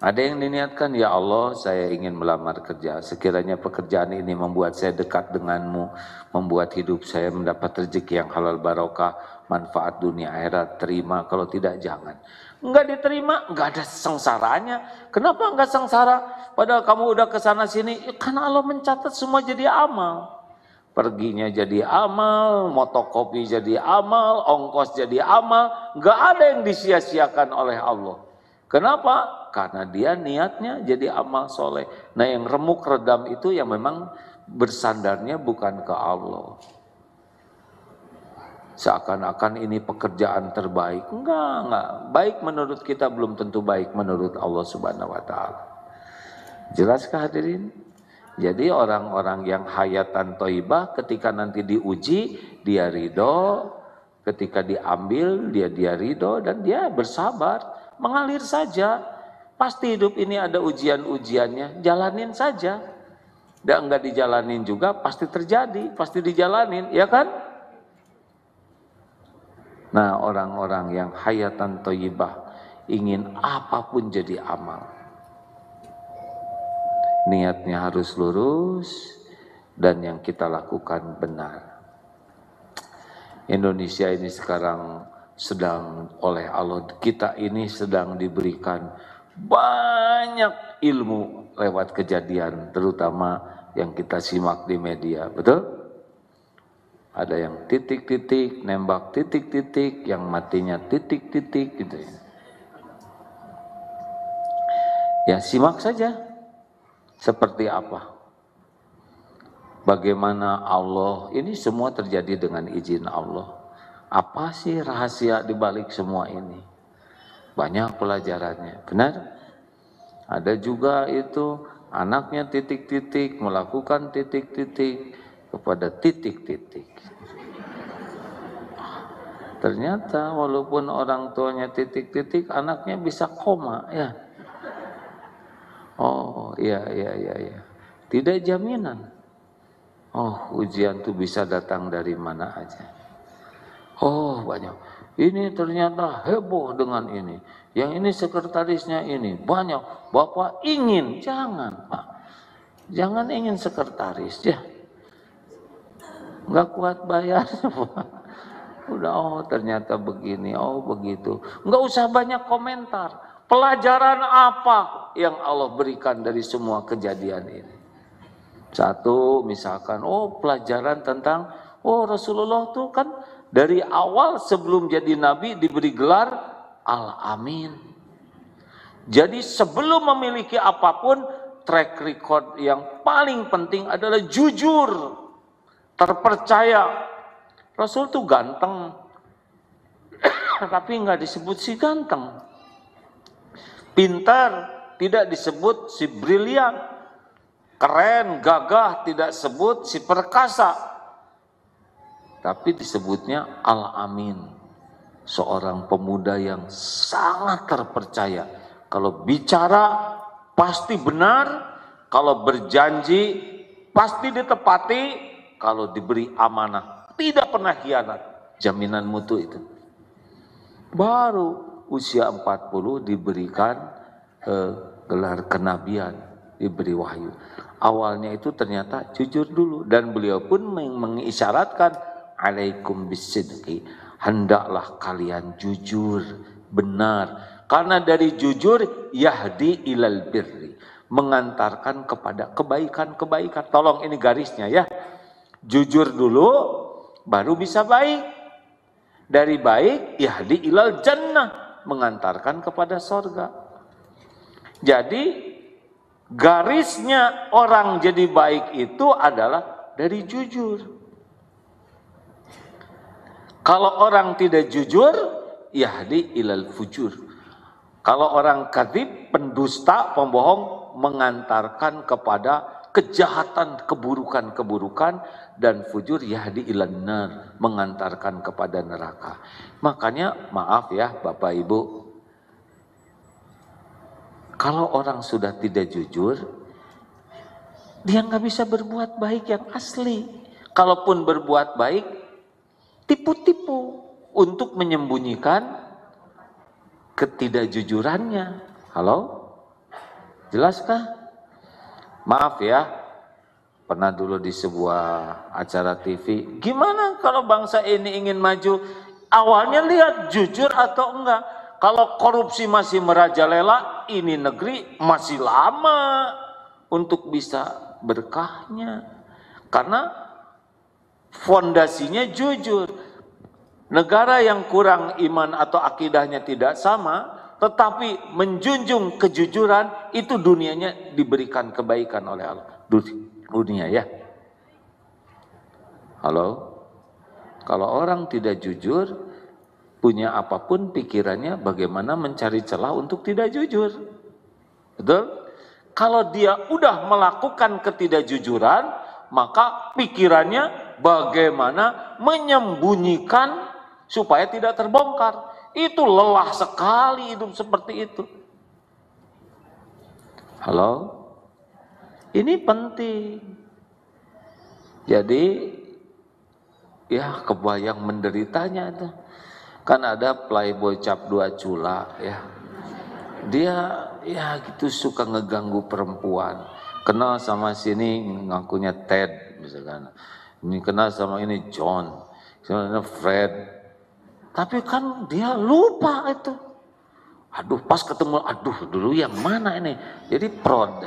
Ada yang diniatkan, ya Allah saya ingin melamar kerja. Sekiranya pekerjaan ini membuat saya dekat denganmu. Membuat hidup saya mendapat rezeki yang halal barokah. Manfaat dunia akhirat terima. Kalau tidak jangan. Enggak diterima, enggak ada sengsaranya. Kenapa enggak sengsara? Padahal kamu udah ke sana sini. Ya, karena Allah mencatat semua jadi amal perginya jadi amal, motokopi jadi amal, ongkos jadi amal, nggak ada yang disia-siakan oleh Allah. Kenapa? Karena dia niatnya jadi amal soleh. Nah yang remuk redam itu yang memang bersandarnya bukan ke Allah. Seakan-akan ini pekerjaan terbaik. Enggak, enggak. Baik menurut kita belum tentu baik menurut Allah Subhanahu wa taala. Jelaskah hadirin? Jadi orang-orang yang hayatan toibah ketika nanti diuji dia ridho, ketika diambil dia dia ridho dan dia bersabar, mengalir saja. Pasti hidup ini ada ujian-ujiannya, jalanin saja. Dan enggak dijalanin juga pasti terjadi, pasti dijalanin, ya kan? Nah orang-orang yang hayatan toibah ingin apa pun jadi amal niatnya harus lurus dan yang kita lakukan benar. Indonesia ini sekarang sedang oleh Allah kita ini sedang diberikan banyak ilmu lewat kejadian terutama yang kita simak di media, betul? Ada yang titik-titik, nembak titik-titik, yang matinya titik-titik gitu ya. Ya simak saja seperti apa? Bagaimana Allah, ini semua terjadi dengan izin Allah. Apa sih rahasia di balik semua ini? Banyak pelajarannya, benar? Ada juga itu anaknya titik-titik melakukan titik-titik kepada titik-titik. Ternyata walaupun orang tuanya titik-titik, anaknya bisa koma ya. Oh iya iya iya iya. Tidak jaminan. Oh ujian itu bisa datang dari mana aja. Oh banyak. Ini ternyata heboh dengan ini. Yang ini sekretarisnya ini banyak. Bapak ingin jangan pak. Jangan ingin sekretaris ya. Nggak kuat bayar pak. Udah oh ternyata begini, oh begitu. Nggak usah banyak komentar Pelajaran apa yang Allah berikan dari semua kejadian ini? Satu, misalkan, oh pelajaran tentang, oh Rasulullah tuh kan dari awal sebelum jadi nabi diberi gelar Al-Amin. Jadi sebelum memiliki apa pun, track record yang paling penting adalah jujur, terpercaya. Rasul tuh ganteng, tapi nggak disebut si ganteng. Pintar, tidak disebut si brilian. Keren, gagah, tidak sebut si perkasa. Tapi disebutnya Al-Amin. Seorang pemuda yang sangat terpercaya kalau bicara pasti benar, kalau berjanji pasti ditepati, kalau diberi amanah tidak pernah hianat. Jaminan mutu itu. Baru usia 40 diberikan eh, gelar kenabian, diberi wahyu. Awalnya itu ternyata jujur dulu dan beliau pun mengisyaratkan alaikum bisidqi hendaklah kalian jujur benar karena dari jujur yahdi ilal birri. Mengantarkan kepada kebaikan-kebaikan. Tolong ini garisnya ya. Jujur dulu baru bisa baik. Dari baik yahdi ilal jannah. Mengantarkan kepada sorga. Jadi garisnya orang jadi baik itu adalah dari jujur. Kalau orang tidak jujur, yahdi ilal fujur. Kalau orang kadib, pendusta, pembohong, mengantarkan kepada kejahatan, keburukan-keburukan, dan fujur yahdi ilanar, mengantarkan kepada neraka. Makanya maaf ya Bapak Ibu, kalau orang sudah tidak jujur, dia nggak bisa berbuat baik yang asli. Kalaupun berbuat baik, tipu-tipu untuk menyembunyikan ketidakjujurannya. Halo? Jelaskah? Maaf ya, pernah dulu di sebuah acara TV, gimana kalau bangsa ini ingin maju? Awalnya lihat jujur atau enggak. Kalau korupsi masih merajalela, ini negeri masih lama untuk bisa berkahnya. Karena fondasinya jujur. Negara yang kurang iman atau akidahnya tidak sama, tetapi menjunjung kejujuran, itu dunianya diberikan kebaikan oleh Allah. Dunia ya. Halo? Kalau orang tidak jujur, punya apa pun pikirannya bagaimana mencari celah untuk tidak jujur. Betul? Kalau dia udah melakukan ketidakjujuran, maka pikirannya bagaimana menyembunyikan supaya tidak terbongkar. Itu lelah sekali hidup seperti itu. Halo? Ini penting. Jadi ya kebayang menderitanya itu. Kan ada playboy cap dua cula ya. Dia ya gitu suka ngeganggu perempuan. Kenal sama sini ngakunya Ted misalkan. Ini kenal sama ini John. Sebenarnya Fred, tapi kan dia lupa itu. Aduh, pas ketemu, aduh dulu yang mana ini? Jadi prod.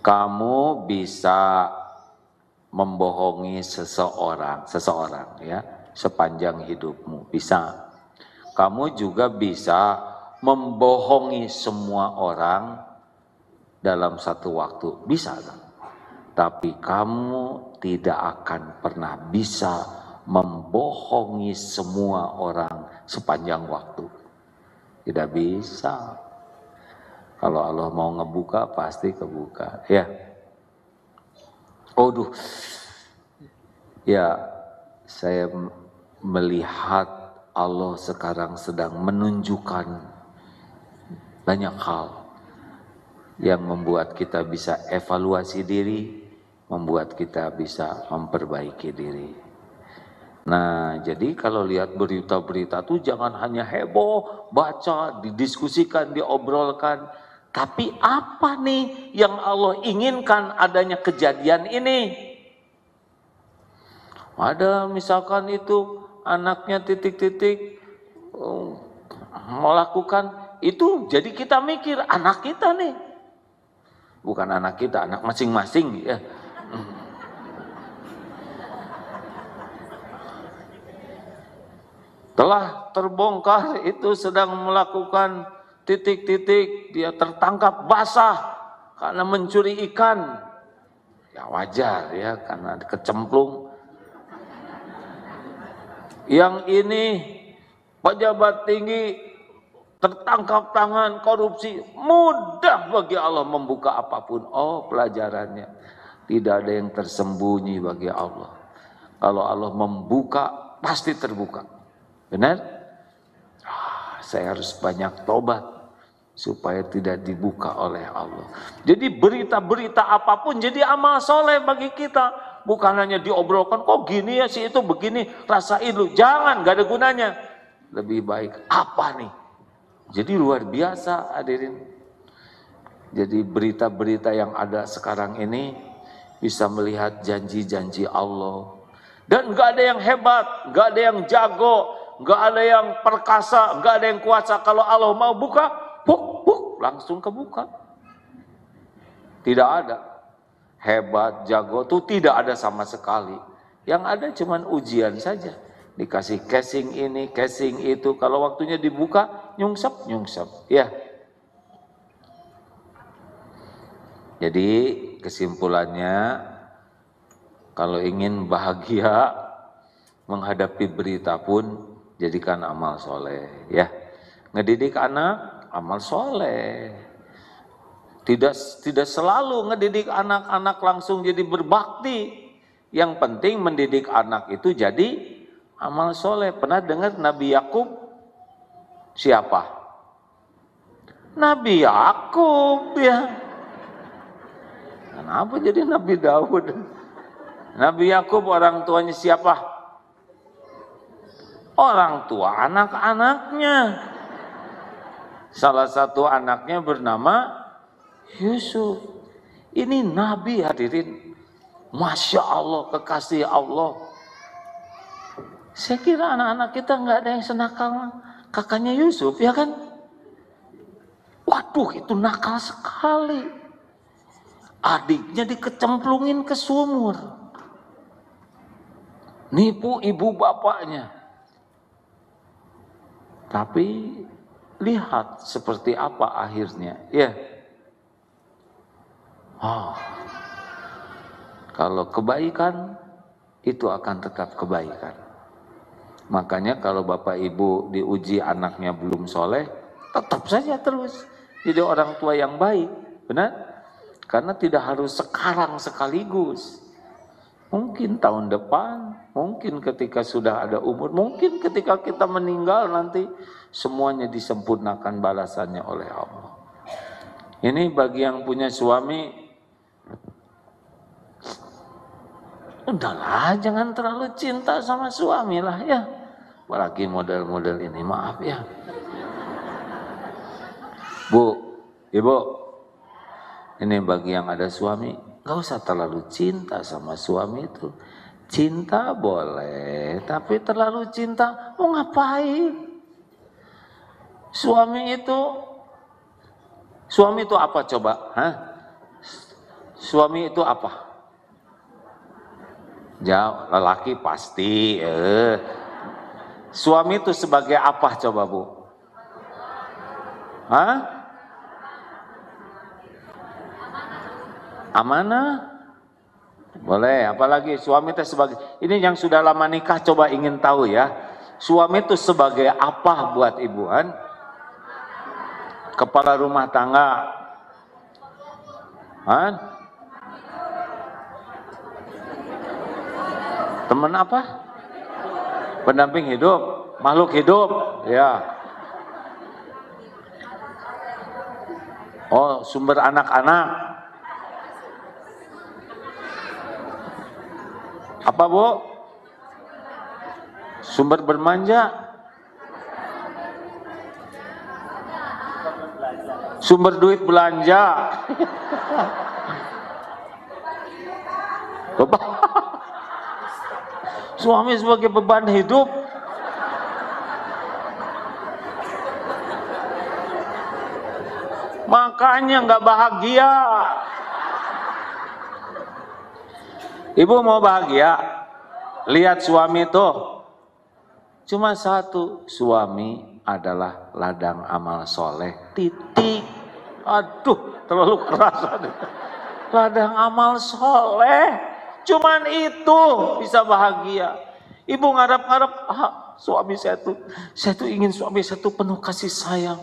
Kamu bisa membohongi seseorang, seseorang ya, sepanjang hidupmu. Bisa. Kamu juga bisa membohongi semua orang dalam satu waktu. Bisa kan? Tapi kamu tidak akan pernah bisa membohongi semua orang sepanjang waktu. Tidak bisa. Kalau Allah mau ngebuka pasti kebuka. Ya. Aduh. Ya, saya melihat Allah sekarang sedang menunjukkan banyak hal yang membuat kita bisa evaluasi diri, membuat kita bisa memperbaiki diri. Nah, jadi kalau lihat berita-berita tuh jangan hanya heboh, baca, didiskusikan, diobrolkan. Tapi apa nih yang Allah inginkan adanya kejadian ini? Ada misalkan itu anaknya titik-titik um, melakukan itu jadi kita mikir anak kita nih bukan anak kita anak masing-masing ya. Telah terbongkar itu sedang melakukan titik-titik dia tertangkap basah karena mencuri ikan. Ya wajar ya karena kecemplung. Yang ini pejabat tinggi tertangkap tangan korupsi mudah bagi Allah membuka apa pun oh pelajarannya tidak ada yang tersembunyi bagi Allah kalau Allah membuka pasti terbuka benar ah, saya harus banyak tobat supaya tidak dibuka oleh Allah. Jadi berita-berita apa pun jadi amal soleh bagi kita. Bukan hanya diobrolkan, kok gini ya sih itu begini, rasain lu. Jangan, gak ada gunanya. Lebih baik apa nih? Jadi luar biasa hadirin. Jadi berita-berita yang ada sekarang ini bisa melihat janji-janji Allah. Dan gak ada yang hebat, gak ada yang jago, gak ada yang perkasa, gak ada yang kuasa. Kalau Allah mau buka, puk, puk, langsung kebuka. Tidak ada. Hebat, jago itu tidak ada sama sekali. Yang ada cuma ujian saja. Dikasih casing ini, casing itu. Kalau waktunya dibuka, nyungsep, nyungsep. Ya. Jadi kesimpulannya, kalau ingin bahagia menghadapi berita pun, jadikan amal soleh. Ya. Ngedidik anak, amal soleh. Tidak tidak selalu ngedidik anak-anak langsung jadi berbakti. Yang penting mendidik anak itu jadi amal soleh. Pernah dengar Nabi Yakub siapa? Nabi Yakub ya. Kenapa jadi Nabi Daud? Nabi Yakub orang tuanya siapa? Orang tua anak-anaknya. Salah satu anaknya bernama Yusuf. Ini Nabi hadirin. Masya Allah, kekasih Allah. Saya kira anak-anak kita nggak ada yang senakal kakaknya Yusuf, ya kan? Waduh, itu nakal sekali. Adiknya dikecemplungin ke sumur. Nipu ibu bapaknya. Tapi lihat seperti apa akhirnya. Ya. Oh. Kalau kebaikan itu akan tetap kebaikan. Makanya kalau Bapak Ibu diuji anaknya belum soleh, tetap saja terus jadi orang tua yang baik. Benar? Karena tidak harus sekarang sekaligus. Mungkin tahun depan, mungkin ketika sudah ada umur, mungkin ketika kita meninggal nanti semuanya disempurnakan balasannya oleh Allah. Ini bagi yang punya suami, udahlah jangan terlalu cinta sama suami lah ya. Apalagi model-model ini, maaf ya. Bu, ibu, ini bagi yang ada suami, Gak usah terlalu cinta sama suami itu. Cinta boleh, tapi terlalu cinta mau ngapain? Suami itu, suami itu apa coba? Hah? Suami itu apa? Jauh, lelaki pasti. Eh. Suami itu sebagai apa coba bu? Hah? amanah boleh apalagi suami itu sebagai ini yang sudah lama nikah coba ingin tahu ya suami itu sebagai apa buat ibuan kepala rumah tangga Han? teman apa pendamping hidup makhluk hidup ya oh sumber anak-anak Apa bu? Sumber bermanja? Sumber duit belanja? Bapak, suami sebagai beban hidup. Makanya nggak bahagia. Ibu mau bahagia? Lihat suami tuh. Cuma satu, suami adalah ladang amal soleh. Titik. Aduh, terlalu keras. Ladang amal soleh. Cuman itu bisa bahagia. Ibu ngarap-ngarap, ah, suami saya tuh, saya tuh ingin suami saya tuh penuh kasih sayang.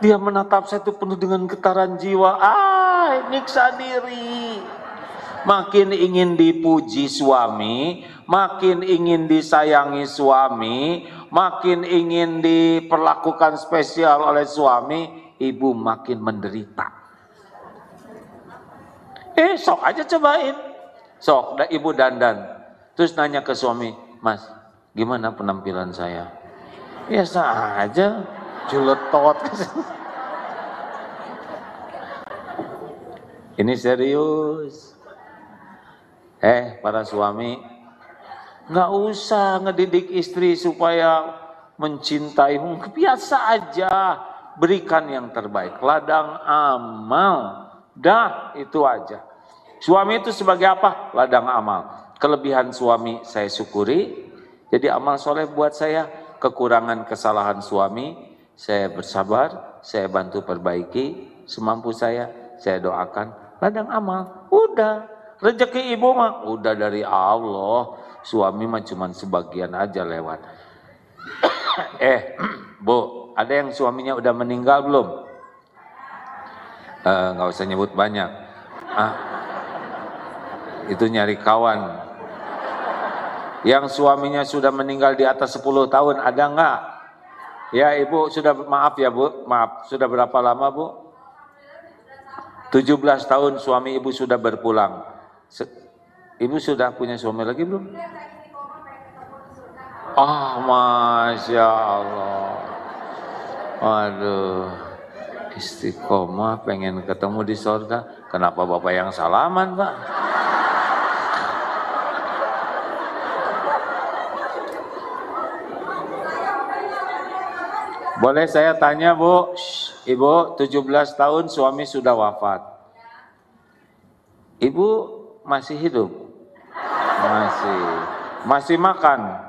Dia menatap saya tuh penuh dengan getaran jiwa. Ah, nyiksa diri. Makin ingin dipuji suami, makin ingin disayangi suami, makin ingin diperlakukan spesial oleh suami, ibu makin menderita. Eh, sok aja cobain. Sok, da ibu dandan. Terus nanya ke suami, mas, gimana penampilan saya? Biasa aja, juletot. Ini serius. Eh, para suami, nggak usah ngedidik istri supaya mencintai. Biasa aja, berikan yang terbaik. Ladang amal, dah itu aja. Suami itu sebagai apa? Ladang amal. Kelebihan suami saya syukuri, jadi amal soleh buat saya. Kekurangan kesalahan suami, saya bersabar, saya bantu perbaiki semampu saya, saya doakan. Ladang amal, udah Rezeki ibu mah udah dari Allah. Suami mah cuma sebagian aja lewat. eh, Bu, ada yang suaminya udah meninggal belum? Eh, nggak uh, usah nyebut banyak. Ah, itu nyari kawan. Yang suaminya sudah meninggal di atas 10 tahun, ada nggak? Ya ibu sudah maaf ya bu, maaf sudah berapa lama bu? 17 tahun suami ibu sudah berpulang. Ibu sudah punya suami lagi belum? Oh, masya Allah. Waduh, istiqomah pengen ketemu di sorga. Kenapa bapak yang salaman, pak? Boleh saya tanya, Bu? Ibu, 17 tahun suami sudah wafat. Ibu masih hidup? Masih. Masih makan?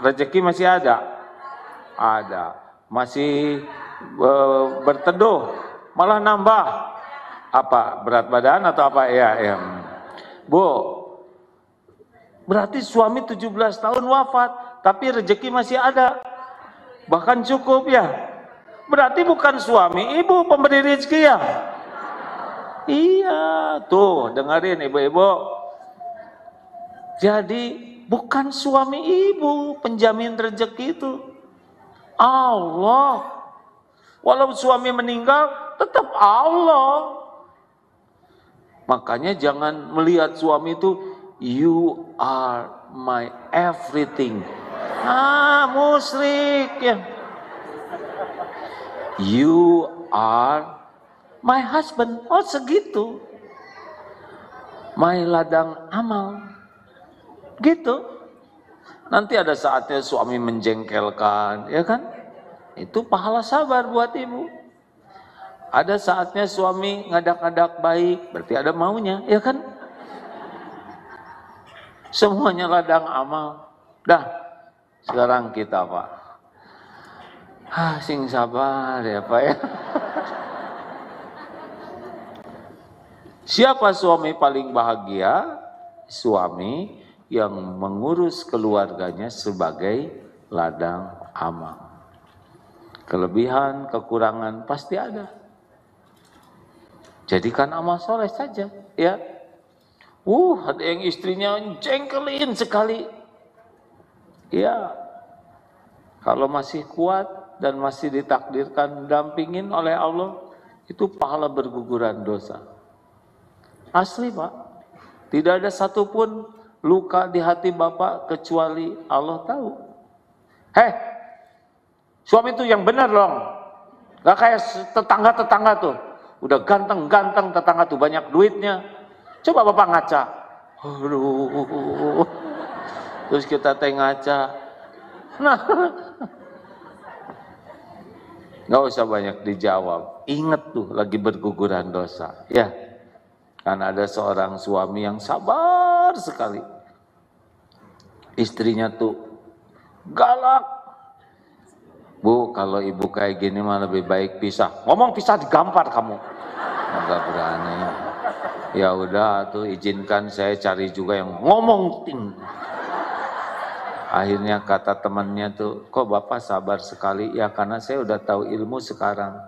Rezeki masih ada? Ada. Masih e, berteduh? Malah nambah? Apa? Berat badan atau apa? Ya, ya. Bu, berarti suami 17 tahun wafat, tapi rezeki masih ada. Bahkan cukup ya. Berarti bukan suami, ibu pemberi rezeki ya. Iya, tuh dengerin ibu-ibu. Jadi bukan suami ibu penjamin rezeki itu. Allah. Walau suami meninggal, tetap Allah. Makanya jangan melihat suami itu, you are my everything. Ah, musrik ya. You are My husband, oh segitu. My ladang amal. Gitu. Nanti ada saatnya suami menjengkelkan, ya kan? Itu pahala sabar buat ibu. Ada saatnya suami ngadak-ngadak baik, berarti ada maunya, ya kan? Semuanya ladang amal. Dah, sekarang kita Pak. Ah, sing sabar ya Pak ya. Siapa suami paling bahagia? Suami yang mengurus keluarganya sebagai ladang amal. Kelebihan, kekurangan pasti ada. Jadikan amal soleh saja, ya. Uh, ada yang istrinya jengkelin sekali. Ya, kalau masih kuat dan masih ditakdirkan dampingin oleh Allah, itu pahala berguguran dosa. Asli Pak. Tidak ada satupun luka di hati Bapak kecuali Allah tahu. Heh, suami itu yang benar dong. Gak kayak tetangga-tetangga tuh. Udah ganteng-ganteng tetangga tuh banyak duitnya. Coba Bapak ngaca. Aduh. Terus kita teh ngaca. Nah, nggak usah banyak dijawab. Ingat tuh lagi berguguran dosa. Ya, karena ada seorang suami yang sabar sekali. istrinya tuh galak. Bu, kalau ibu kayak gini mah lebih baik pisah. Ngomong pisah digampar kamu. Enggak berani. Ya udah tuh izinkan saya cari juga yang ngomong ting. Akhirnya kata temannya tuh, kok bapak sabar sekali? Ya karena saya udah tahu ilmu sekarang.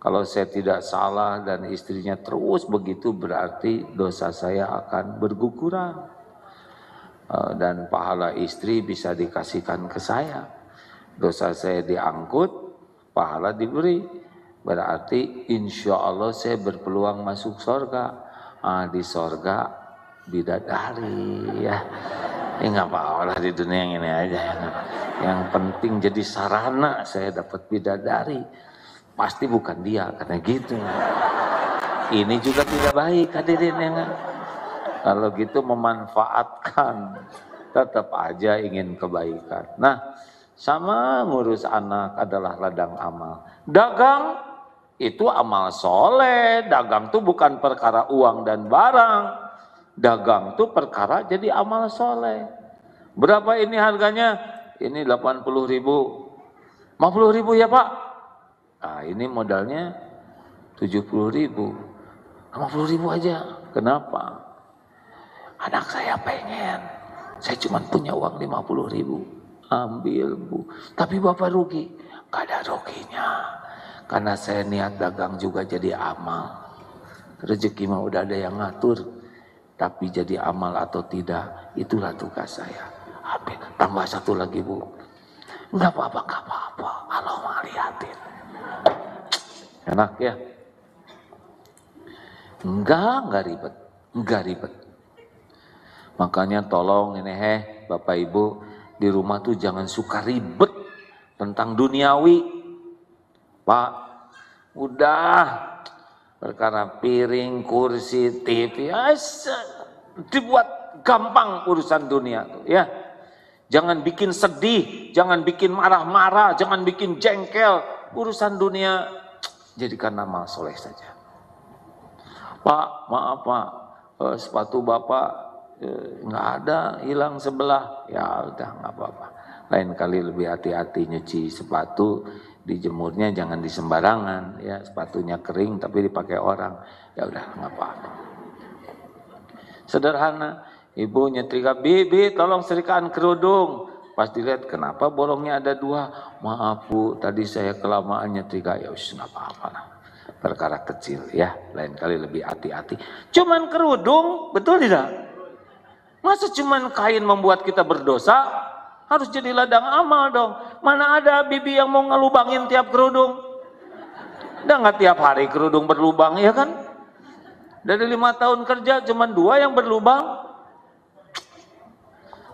Kalau saya tidak salah dan istrinya terus begitu berarti dosa saya akan berguguran. Eh, dan pahala istri bisa dikasihkan ke saya. Dosa saya diangkut, pahala diberi. Berarti insya Allah saya berpeluang masuk sorga. Ah, di sorga bidadari ya. Ya nggak apa-apa di dunia yang ini aja. Yang penting jadi sarana saya dapat bidadari. Pasti bukan dia, karena gitu. Ini juga tidak baik hadirin yang kalau gitu memanfaatkan, tetap aja ingin kebaikan. Nah, sama ngurus anak adalah ladang amal. Dagang itu amal soleh. Dagang itu bukan perkara uang dan barang. Dagang itu perkara jadi amal soleh. Berapa ini harganya? Ini 80 ribu. 50 ribu ya pak? Nah ini modalnya 70 ribu. 50 ribu aja. Kenapa? Anak saya pengen. Saya cuma punya uang 50 ribu. Ambil bu. Tapi bapak rugi. Gak ada ruginya. Karena saya niat dagang juga jadi amal. Rezeki mah udah ada yang ngatur. Tapi jadi amal atau tidak, itulah tugas saya. Habis, tambah satu lagi bu. Enggak apa-apa, enggak apa-apa. Allah mau liatin. Enak ya? Enggak, enggak ribet. Enggak ribet. Makanya tolong ini heh Bapak Ibu di rumah tuh jangan suka ribet tentang duniawi. Pak, udah perkara piring, kursi, TV, asa, dibuat gampang urusan dunia tuh ya. Jangan bikin sedih, jangan bikin marah-marah, jangan bikin jengkel. Urusan dunia jadikan nama soleh saja. Pak, maaf Pak, eh, sepatu Bapak Eh, nggak ada hilang sebelah ya udah nggak apa-apa lain kali lebih hati-hati nyuci sepatu dijemurnya jangan di sembarangan ya sepatunya kering tapi dipakai orang. Ya udah nggak apa-apa. Sederhana ibu nyetrika bibi tolong serikan kerudung. Pas dilihat kenapa bolongnya ada dua? Maaf bu tadi saya kelamaan nyetrika ya us nggak apa-apa lah. Perkara kecil ya. Lain kali lebih hati-hati. Cuman kerudung? Betul tidak? Masa cuman kain membuat kita berdosa? Harus jadi ladang amal dong. Mana ada bibi yang mau ngelubangin tiap kerudung? Udah nggak tiap hari kerudung berlubang ya kan? Dari lima tahun kerja cuman dua yang berlubang.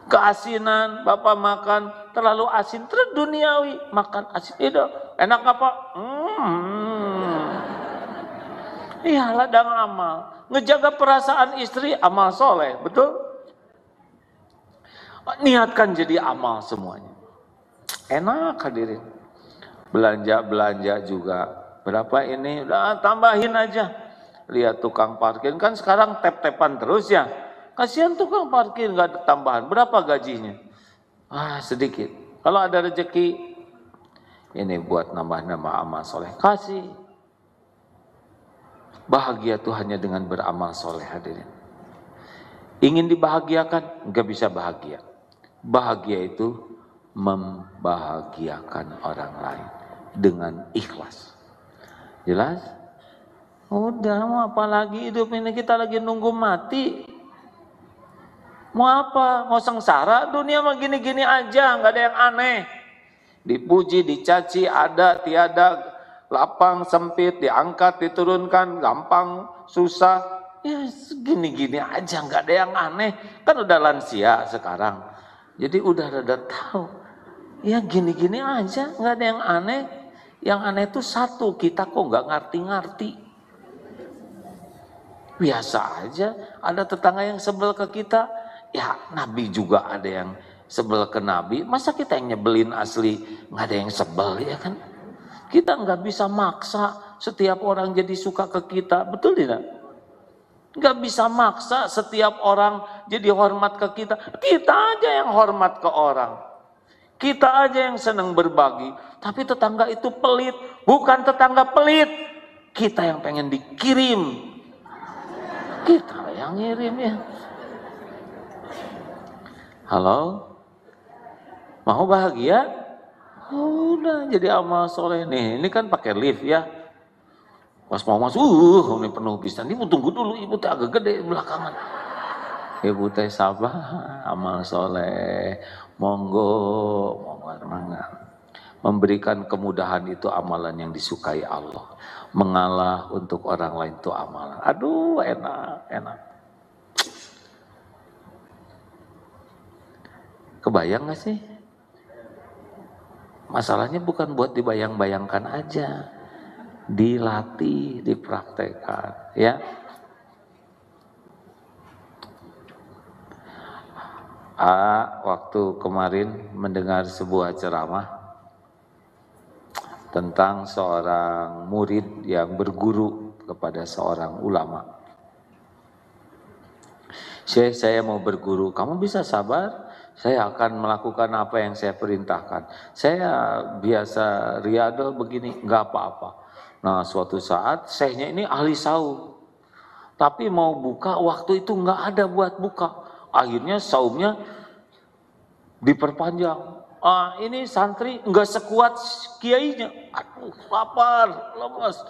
Keasinan, bapak makan terlalu asin, terus duniawi makan asin itu enak apa? Hmm. Iya ladang amal, ngejaga perasaan istri amal soleh, betul? Niatkan jadi amal semuanya. Enak hadirin. Belanja-belanja juga. Berapa ini? Udah tambahin aja. Lihat tukang parkir. Kan sekarang tap-tapan terus ya. Kasihan tukang parkir nggak ada tambahan. Berapa gajinya? Ah sedikit. Kalau ada rezeki, ini buat nambah-nambah amal soleh. Kasih. Bahagia tuh hanya dengan beramal soleh hadirin. Ingin dibahagiakan, nggak bisa bahagia. Bahagia itu membahagiakan orang lain dengan ikhlas. Jelas? Udah mau apa lagi hidup ini kita lagi nunggu mati. Mau apa? Mau sengsara? Dunia mah gini-gini aja, nggak ada yang aneh. Dipuji, dicaci, ada, tiada, lapang, sempit, diangkat, diturunkan, gampang, susah. Ya gini-gini aja, nggak ada yang aneh. Kan udah lansia sekarang jadi udah rada tahu. Ya gini-gini aja, nggak ada yang aneh. Yang aneh itu satu, kita kok nggak ngerti-ngerti. Biasa aja, ada tetangga yang sebel ke kita. Ya Nabi juga ada yang sebel ke Nabi. Masa kita yang nyebelin asli, nggak ada yang sebel ya kan? Kita nggak bisa maksa setiap orang jadi suka ke kita, betul tidak? Gak bisa maksa setiap orang jadi hormat ke kita. Kita aja yang hormat ke orang. Kita aja yang senang berbagi. Tapi tetangga itu pelit. Bukan tetangga pelit. Kita yang pengen dikirim. Kita yang ngirim ya. Halo? Mau bahagia? Oh, udah jadi amal soleh nih. Ini kan pakai lift ya. Pas mau masuk, uh, ini penuh pisan. Ibu tunggu dulu, ibu teh agak gede belakangan. Ibu teh sabar, amal soleh, monggo, monggo mangga. Memberikan kemudahan itu amalan yang disukai Allah. Mengalah untuk orang lain itu amalan. Aduh, enak, enak. Kebayang gak sih? Masalahnya bukan buat dibayang-bayangkan aja dilatih, dipraktekkan, ya. A waktu kemarin mendengar sebuah ceramah tentang seorang murid yang berguru kepada seorang ulama. Syekh, saya mau berguru. Kamu bisa sabar? Saya akan melakukan apa yang saya perintahkan. Saya biasa riado begini, nggak apa-apa. Nah suatu saat syekhnya ini ahli saum. Tapi mau buka waktu itu nggak ada buat buka. Akhirnya saumnya diperpanjang. Ah, ini santri nggak sekuat kiainya. Aduh, lapar, lemas.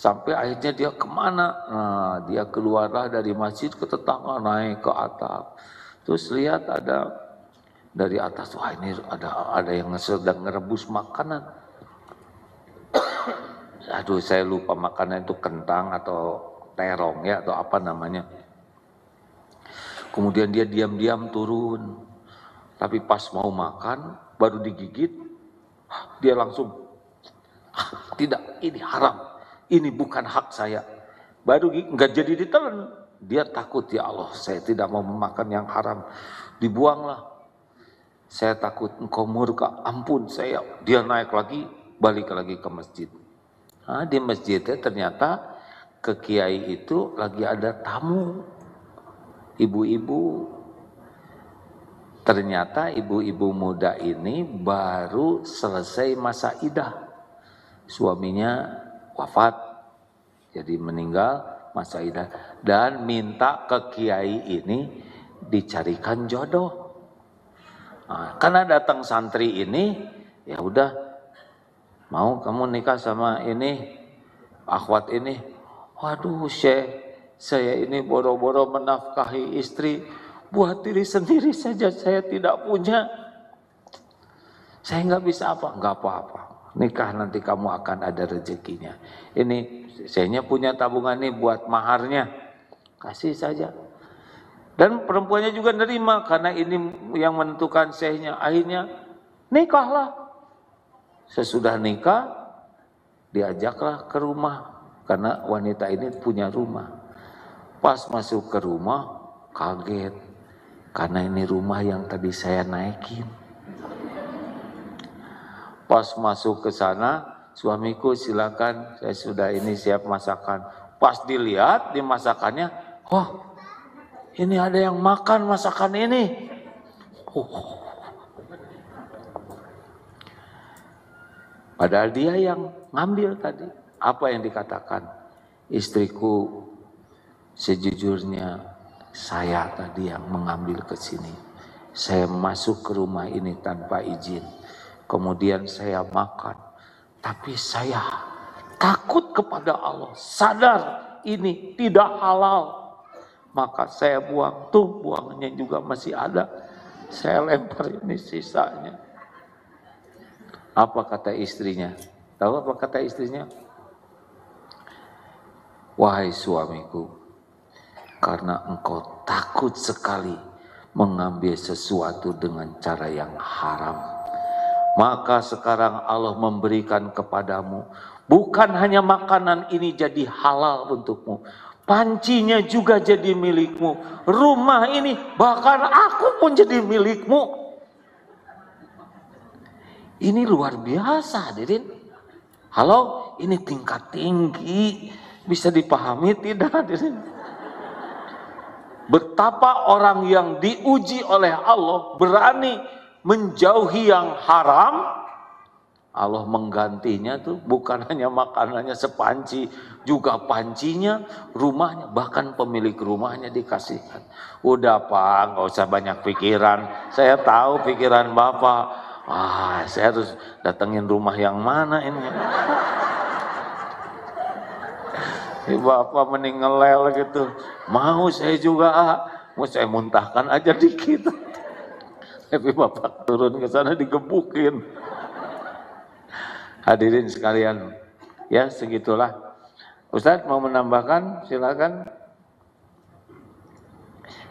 Sampai akhirnya dia ke mana? Nah, dia keluarlah dari masjid ke tetangga naik ke atap. Terus lihat ada dari atas, wah ini ada ada yang sedang ngerebus makanan aduh saya lupa makanan itu kentang atau terong ya atau apa namanya. Kemudian dia diam-diam turun. Tapi pas mau makan baru digigit dia langsung tidak ini haram. Ini bukan hak saya. Baru nggak jadi ditelan. Dia takut ya Allah, saya tidak mau memakan yang haram. Dibuanglah. Saya takut engkau murka. Ampun saya. Dia naik lagi, balik lagi ke masjid. Nah, di masjidnya ternyata ke kiai itu lagi ada tamu ibu-ibu. Ternyata ibu-ibu muda ini baru selesai masa idah. Suaminya wafat, jadi meninggal masa idah. Dan minta ke kiai ini dicarikan jodoh. Nah, karena datang santri ini, ya udah Mau kamu nikah sama ini, akhwat ini? Waduh, Syekh, saya ini boro-boro menafkahi istri, buat diri sendiri saja saya tidak punya. Saya nggak bisa apa, nggak apa-apa. Nikah nanti kamu akan ada rezekinya. Ini saya punya tabungan ini buat maharnya, kasih saja. Dan perempuannya juga nerima karena ini yang menentukan sehnya. Akhirnya nikahlah. Sesudah nikah, diajaklah ke rumah. Karena wanita ini punya rumah. Pas masuk ke rumah, kaget. Karena ini rumah yang tadi saya naikin. Pas masuk ke sana, suamiku silakan, saya sudah ini siap masakan. Pas dilihat di masakannya, wah ini ada yang makan masakan ini. Oh, Padahal dia yang ngambil tadi. Apa yang dikatakan? Istriku sejujurnya saya tadi yang mengambil ke sini. Saya masuk ke rumah ini tanpa izin. Kemudian saya makan. Tapi saya takut kepada Allah. Sadar ini tidak halal. Maka saya buang. Tuh buangnya juga masih ada. Saya lempar ini sisanya. Apa kata istrinya? Tahu apa kata istrinya? Wahai suamiku, karena engkau takut sekali mengambil sesuatu dengan cara yang haram. Maka sekarang Allah memberikan kepadamu bukan hanya makanan ini jadi halal untukmu, pancinya juga jadi milikmu, rumah ini bahkan aku pun jadi milikmu. Ini luar biasa hadirin. Halo, ini tingkat tinggi. Bisa dipahami tidak hadirin? Betapa orang yang diuji oleh Allah berani menjauhi yang haram, Allah menggantinya tuh bukan hanya makanannya sepanci, juga pancinya, rumahnya, bahkan pemilik rumahnya dikasihkan. Udah pak, nggak usah banyak pikiran. Saya tahu pikiran bapak. Ah, saya harus datengin rumah yang mana ini? Si bapak meninggal gitu. Mau saya juga, ah. mau saya muntahkan aja dikit. Tapi bapak turun ke sana digebukin. Hadirin sekalian, ya segitulah. Ustadz mau menambahkan, silakan.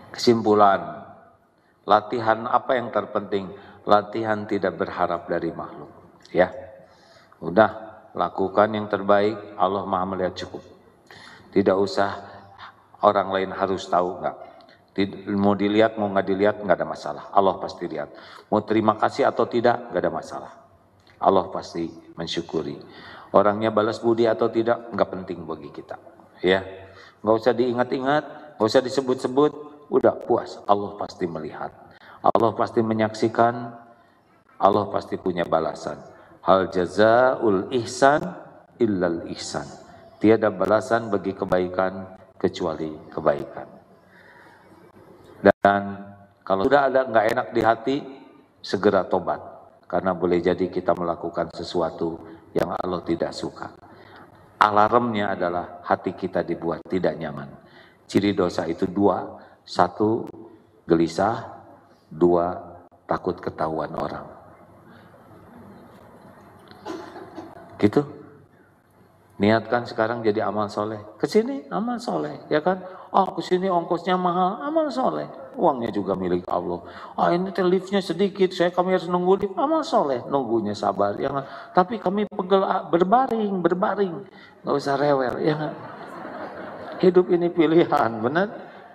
Kesimpulan, latihan apa yang terpenting? Latihan tidak berharap dari makhluk. Ya, udah lakukan yang terbaik. Allah maha melihat cukup. Tidak usah orang lain harus tahu nggak. Mau dilihat mau nggak dilihat nggak ada masalah. Allah pasti lihat. Mau terima kasih atau tidak nggak ada masalah. Allah pasti mensyukuri. Orangnya balas budi atau tidak nggak penting bagi kita. Ya, nggak usah diingat-ingat, nggak usah disebut-sebut. Udah puas. Allah pasti melihat. Allah pasti menyaksikan. Allah pasti punya balasan. Hal jazaul ihsan illal ihsan. Tiada balasan bagi kebaikan kecuali kebaikan. Dan kalau sudah ada nggak enak di hati, segera tobat. Karena boleh jadi kita melakukan sesuatu yang Allah tidak suka. Alarmnya adalah hati kita dibuat tidak nyaman. Ciri dosa itu dua. Satu, gelisah. Dua, takut ketahuan orang. Gitu. Niatkan sekarang jadi amal soleh. Ke sini amal soleh, ya kan? Oh ke sini ongkosnya mahal, amal soleh. Uangnya juga milik Allah. Oh ini liftnya sedikit, saya kami harus nunggu lift, amal soleh. Nunggunya sabar, ya kan? Tapi kami pegel ah, berbaring, berbaring. Gak usah rewel, ya kan? Hidup ini pilihan, benar?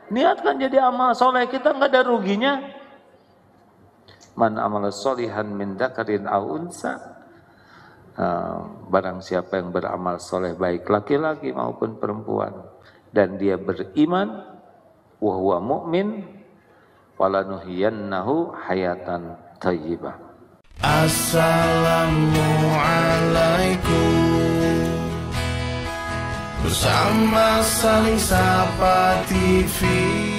Niatkan jadi amal soleh, kita nggak ada ruginya. Man amal solihan min dakarin unsa. Ah, barang siapa yang beramal soleh baik laki-laki maupun perempuan dan dia beriman wahwa mu'min walanuhiyannahu hayatan tayyibah. Assalamualaikum. Bersama saling sapa TV